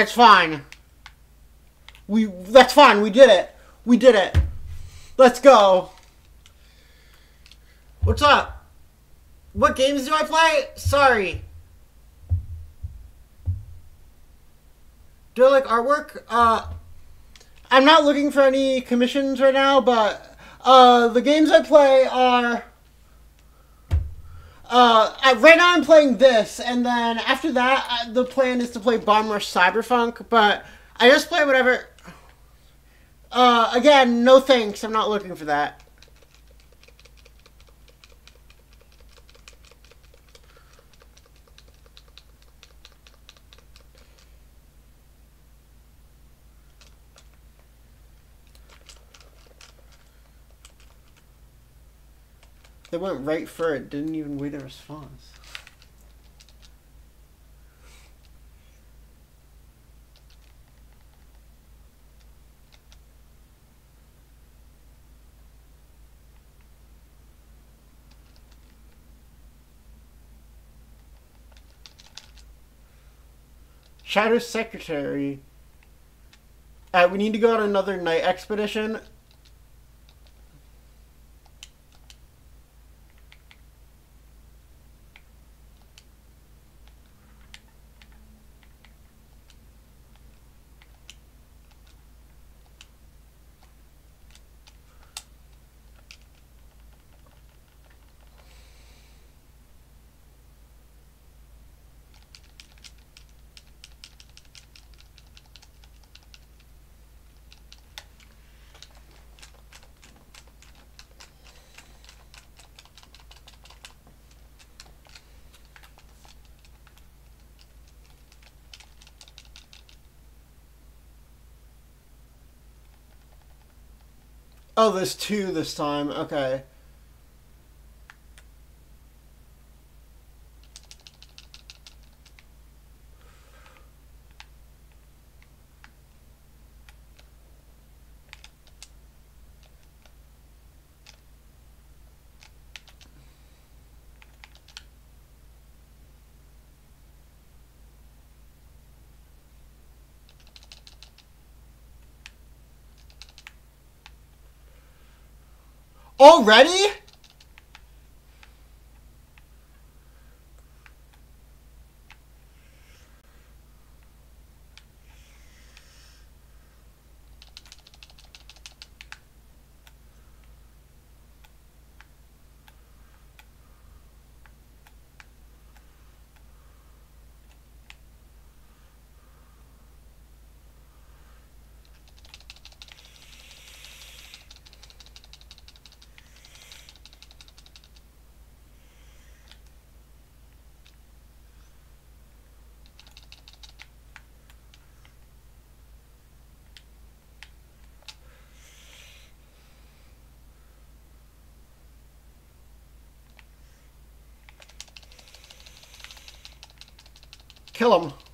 [SPEAKER 1] That's fine. We that's fine. We did it. We did it. Let's go. What's up? What games do I play? Sorry. Do I like artwork? Uh I'm not looking for any commissions right now, but uh the games I play are uh, right now I'm playing this, and then after that, uh, the plan is to play Bomb Rush Cyberpunk, but I just play whatever. Uh, again, no thanks, I'm not looking for that. They went right for it, didn't even wait a response. Shadow Secretary. Uh, we need to go on another night expedition. Oh, there's two this time. Okay. Already? Kill him.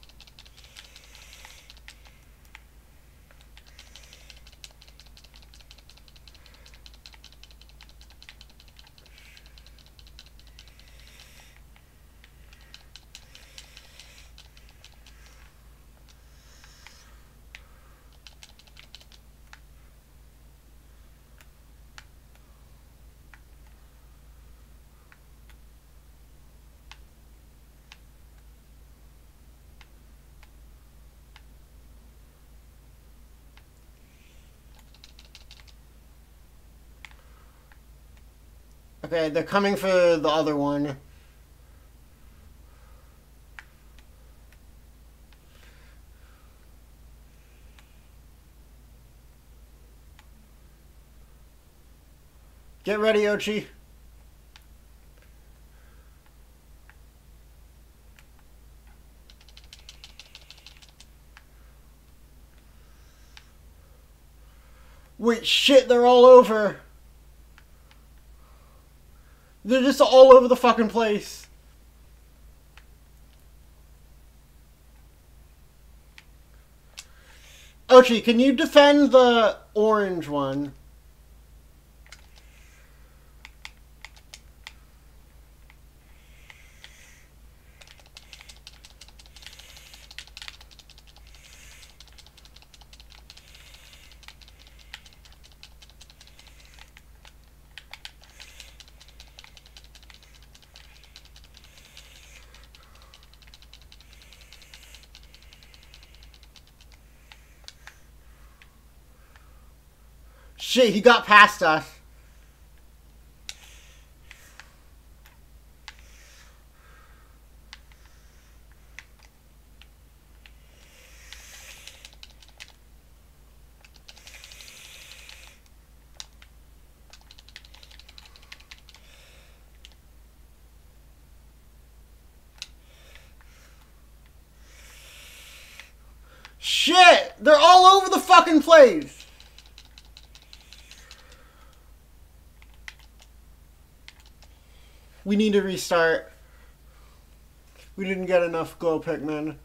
[SPEAKER 1] Okay, they're coming for the other one. Get ready, Oatchi. Wait, shit, they're all over. They're just all over the fucking place. Oatchi, can you defend the orange one? He got past us. Shit! They're all over the fucking place! We need to restart. We didn't get enough glow Pikmin.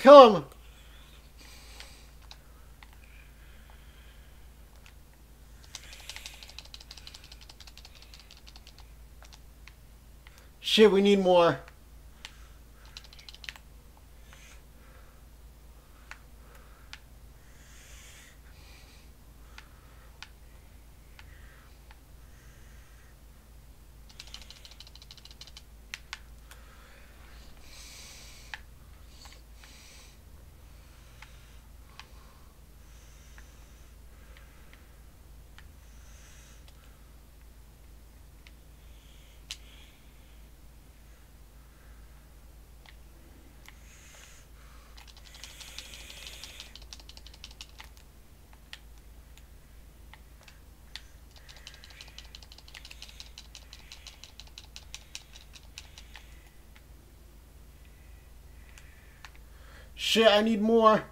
[SPEAKER 1] Kill him! Shit, we need more. Shit, I need more.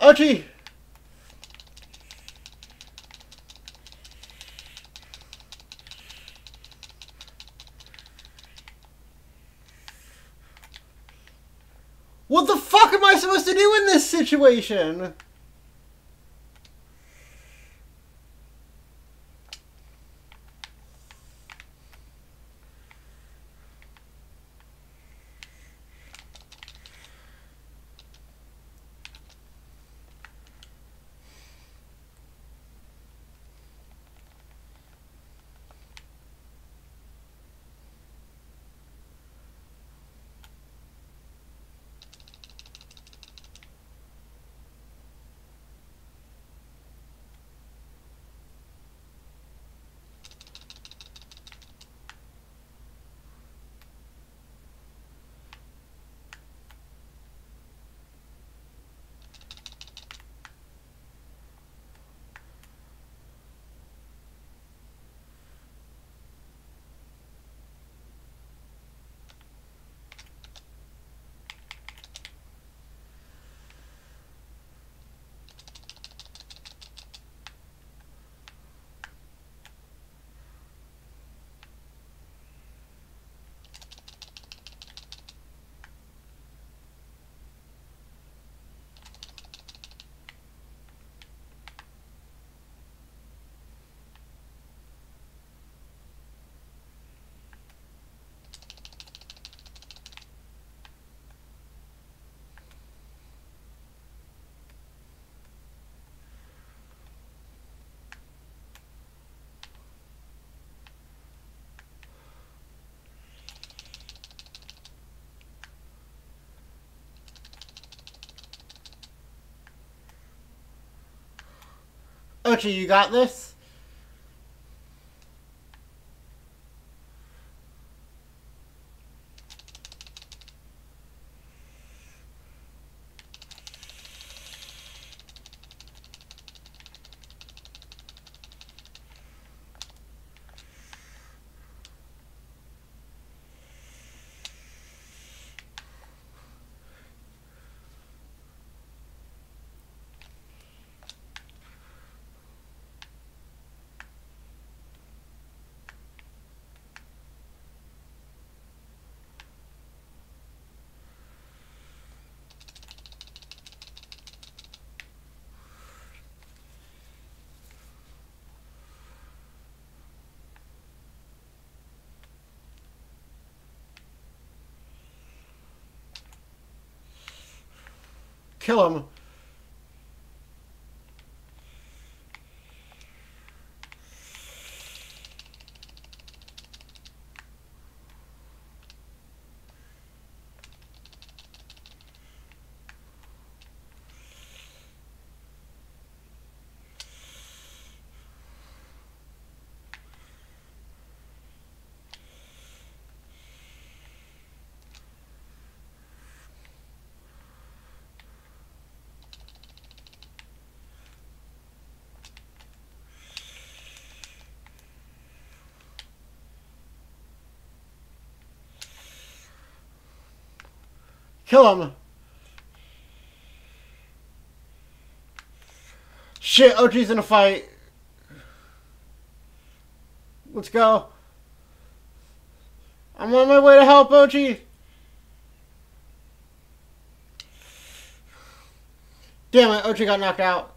[SPEAKER 1] Archie! What the fuck am I supposed to do in this situation? You got this? Kill him. Kill him. Shit, Oatchi's in a fight. Let's go. I'm on my way to help Oatchi. Damn it, Oatchi got knocked out.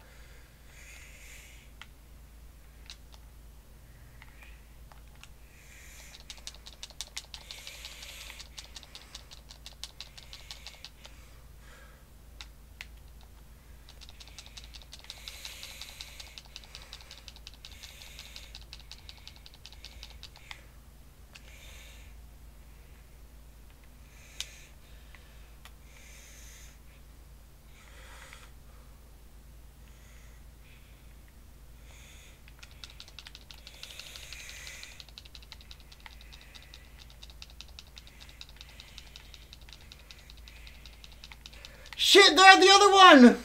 [SPEAKER 1] Shit, they're the other one!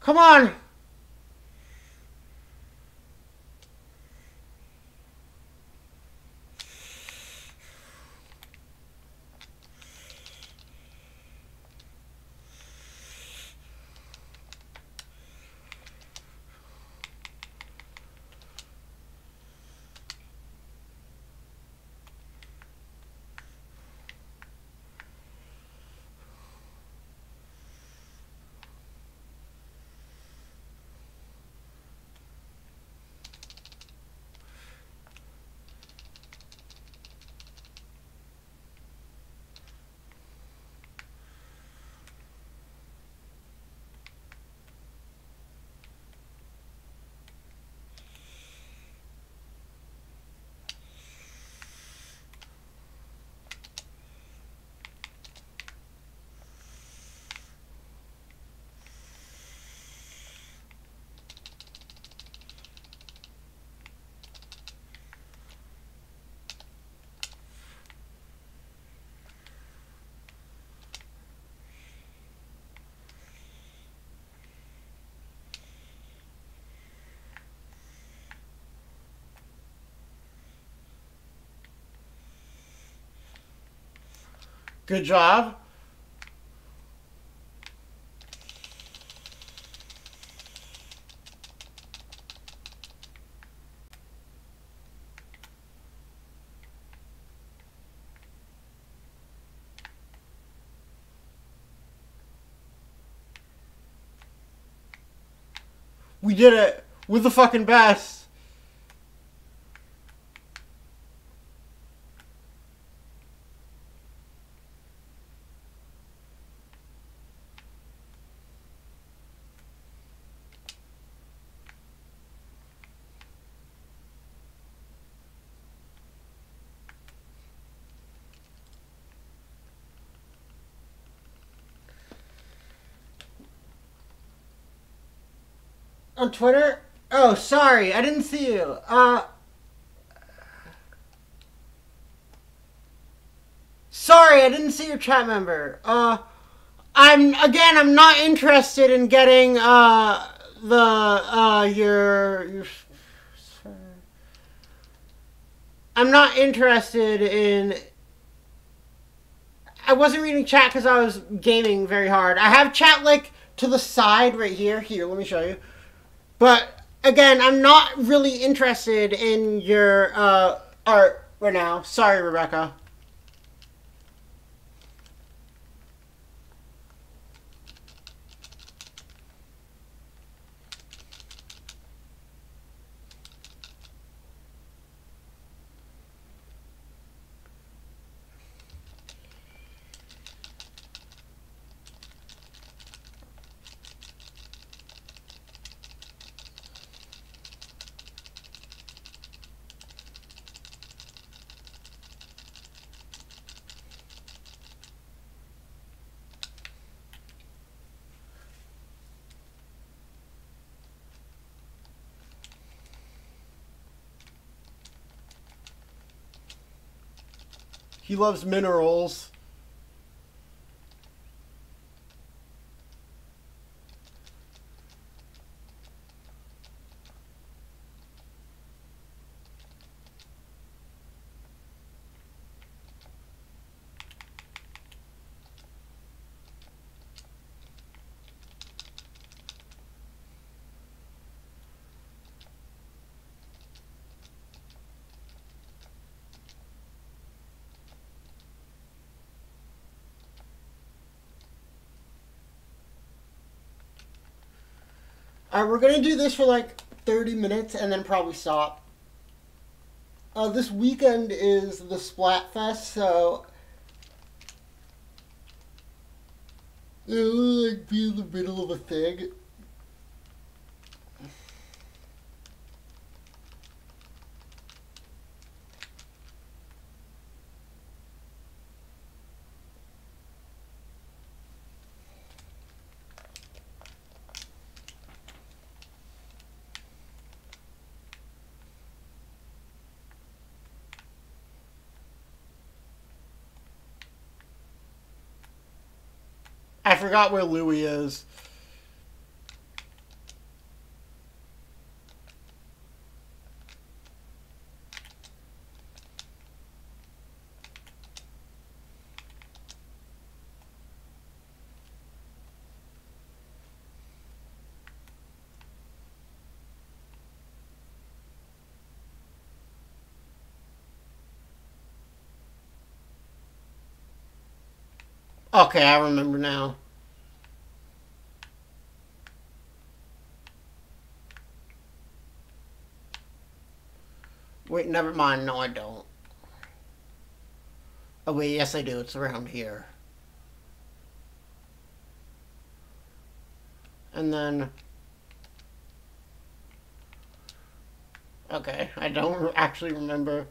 [SPEAKER 1] Come on! Good job. We did it. We're the fucking best. On Twitter? Oh, sorry. I didn't see you. Uh. Sorry, I didn't see your chat member. Uh. I'm again. I'm not interested in getting uh the uh your your. I'm not interested in. I wasn't reading chat because I was gaming very hard. I have chat like to the side right here. Here, let me show you. But again, I'm not really interested in your uh, art right now. Sorry, Rebecca. He loves minerals. Alright, we're gonna do this for like 30 minutes and then probably stop. Uh, this weekend is the Splatfest, so it'll like be in the middle of a thing. I forgot where Louie is. Okay, I remember now. Wait, never mind. No, I don't. Oh, wait, yes, I do. It's around here. And then... Okay, I don't actually remember.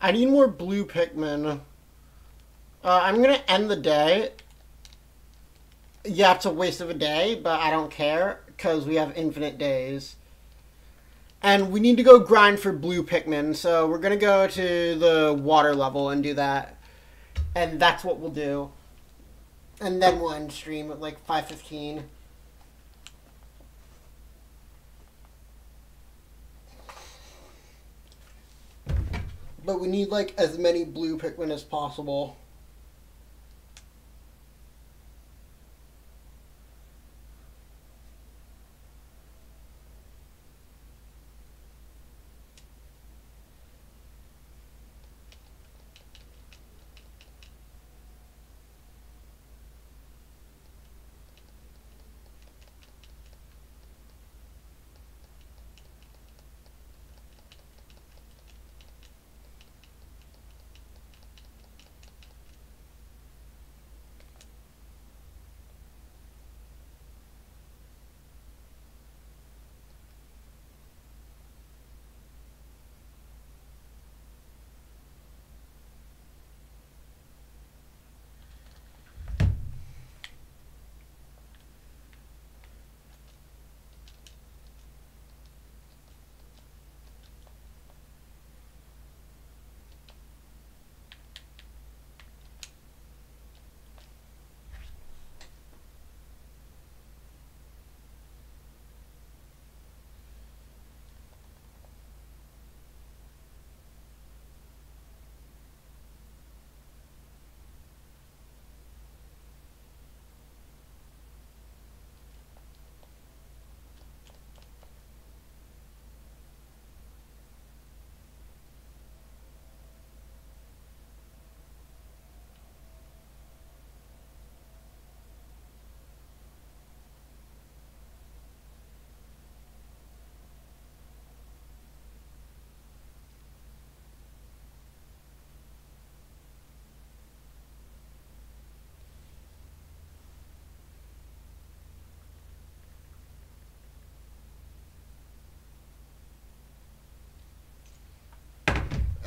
[SPEAKER 1] I need more blue Pikmin. Uh, I'm gonna end the day. Yeah, it's a waste of a day, but I don't care because we have infinite days. And we need to go grind for blue Pikmin, so we're gonna go to the water level and do that. And that's what we'll do. And then we'll end stream at like 5.15. But we need like as many blue Pikmin as possible.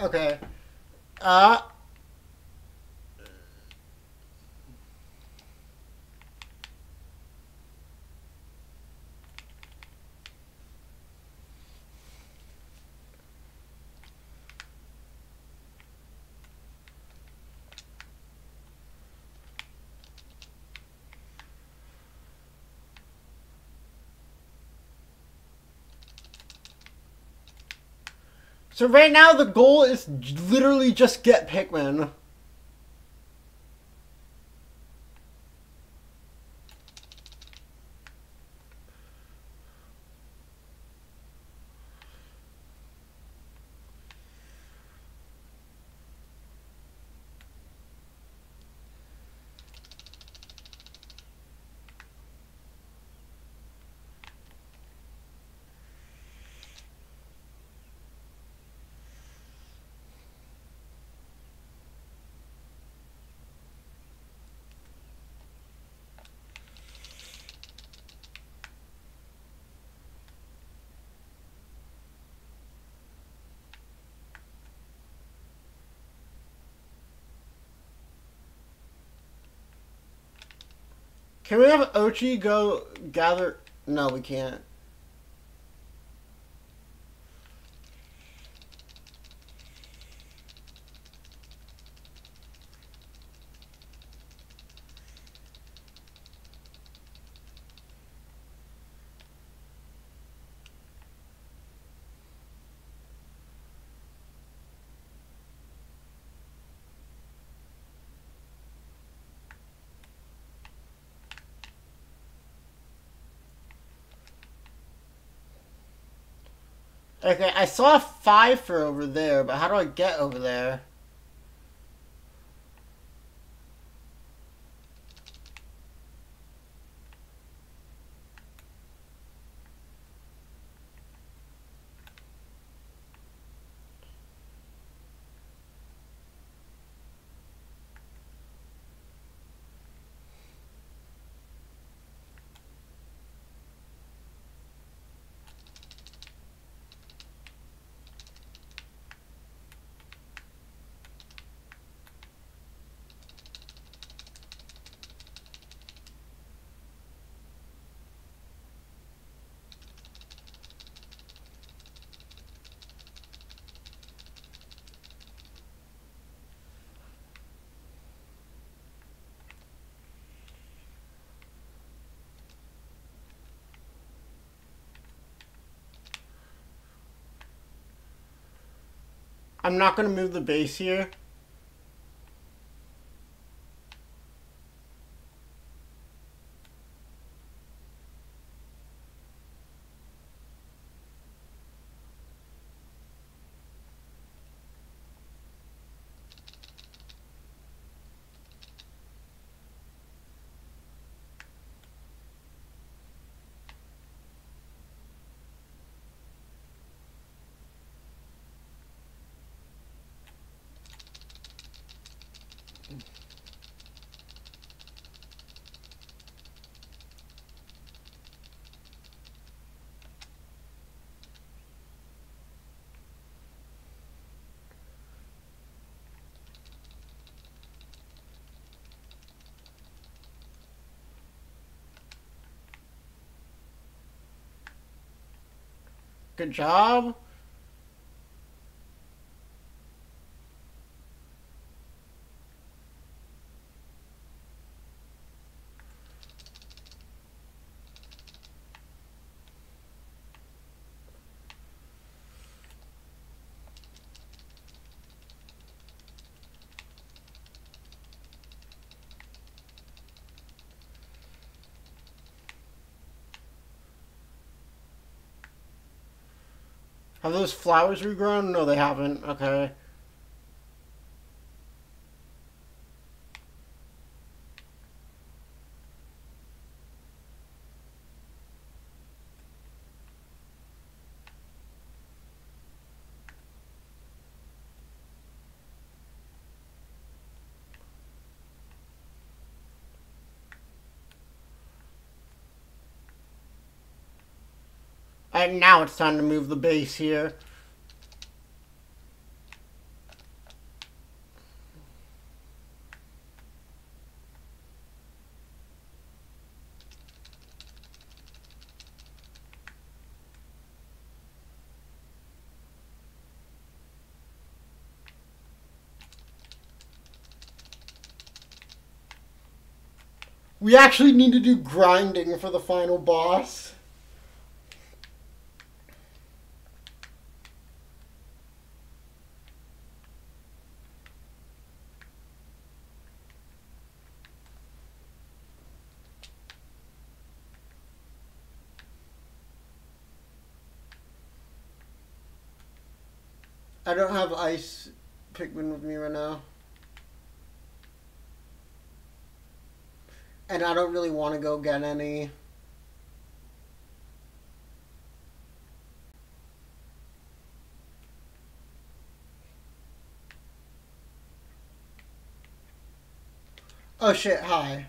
[SPEAKER 1] Okay. Uh. So right now the goal is literally just get Pikmin. Can we have Oatchi go gather? No, we can't. Okay, I saw a five for over there, but how do I get over there? I'm not gonna move the base here. Good job. Have those flowers regrown? No, they haven't. Okay. Now it's time to move the base here. We actually need to do grinding for the final boss. I don't have ice Pikmin with me right now. And I don't really want to go get any. Oh shit, hi.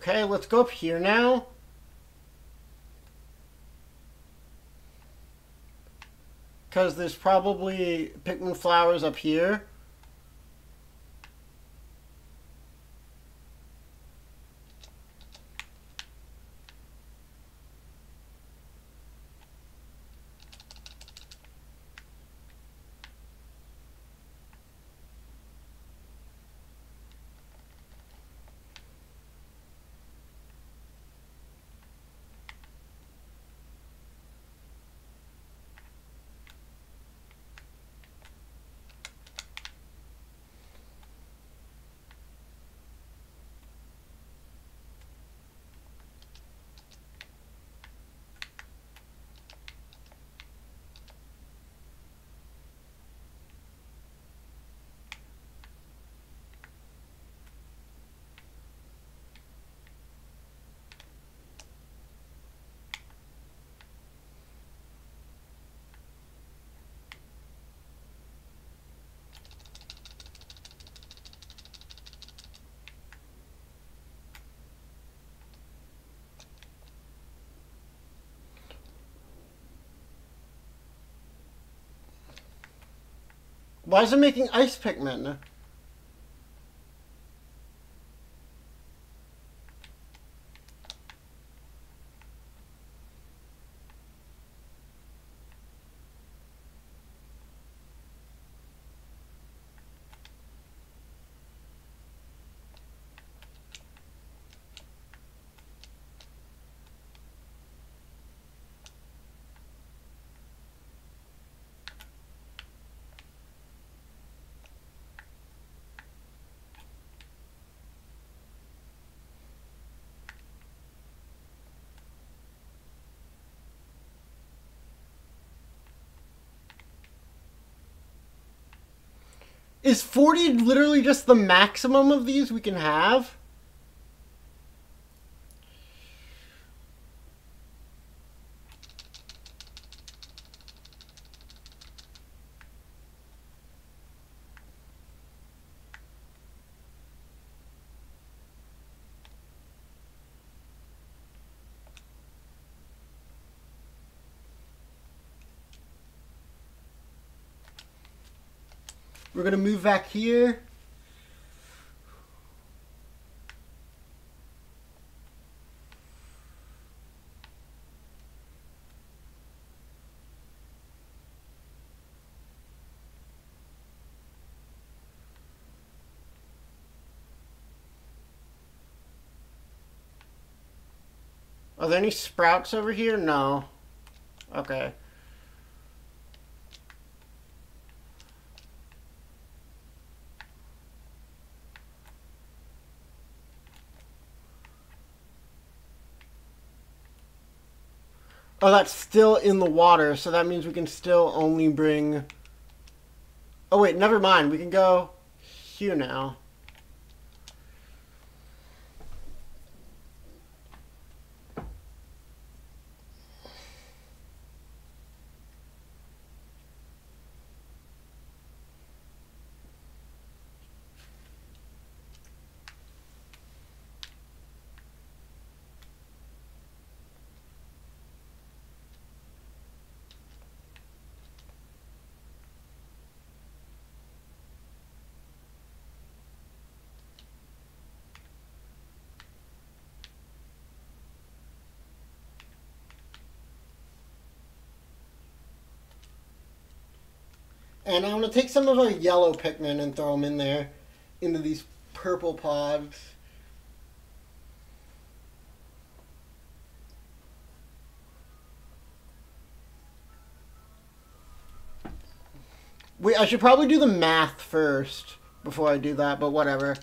[SPEAKER 1] Okay, let's go up here now. Because there's probably Pikmin flowers up here. Why is it making ice Pikmin? Is 40 literally just the maximum of these we can have? We're gonna move back here. Are there any sprouts over here? No. Okay. Oh, that's still in the water, so that means we can still only bring... Oh, wait, never mind. We can go here now. And I'm going to take some of our yellow Pikmin and throw them in there, into these purple pods. Wait, I should probably do the math first before I do that, but whatever.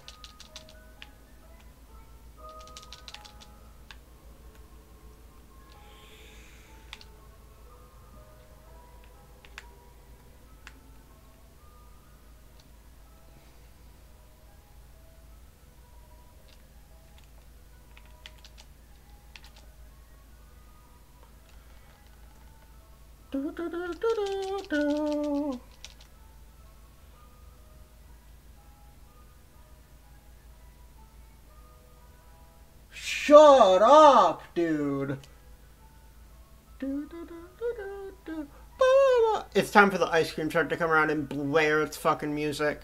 [SPEAKER 1] Shut up, dude. It's time for the ice cream truck to come around and blare its fucking music.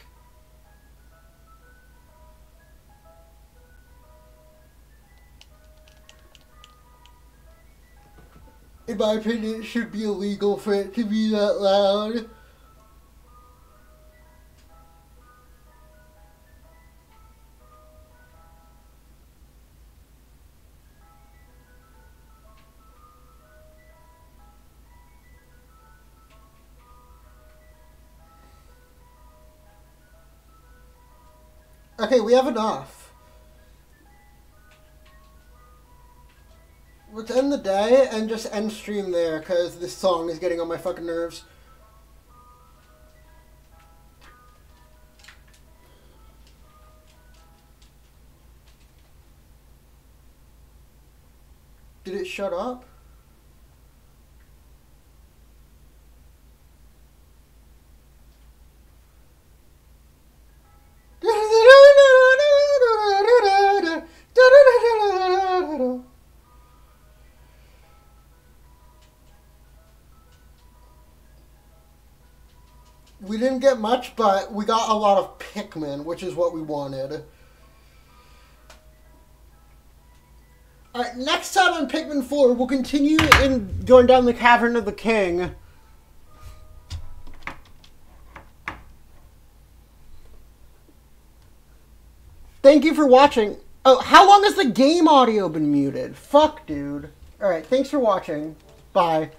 [SPEAKER 1] In my opinion, it should be illegal for it to be that loud. Okay, we have enough. Let's end the day and just end stream there because this song is getting on my fucking nerves. Did it shut up? Didn't get much, but we got a lot of Pikmin, which is what we wanted. Alright, next time on Pikmin 4, we'll continue in going down the Cavern of the King. Thank you for watching. Oh, how long has the game audio been muted? Fuck, dude. Alright, thanks for watching. Bye.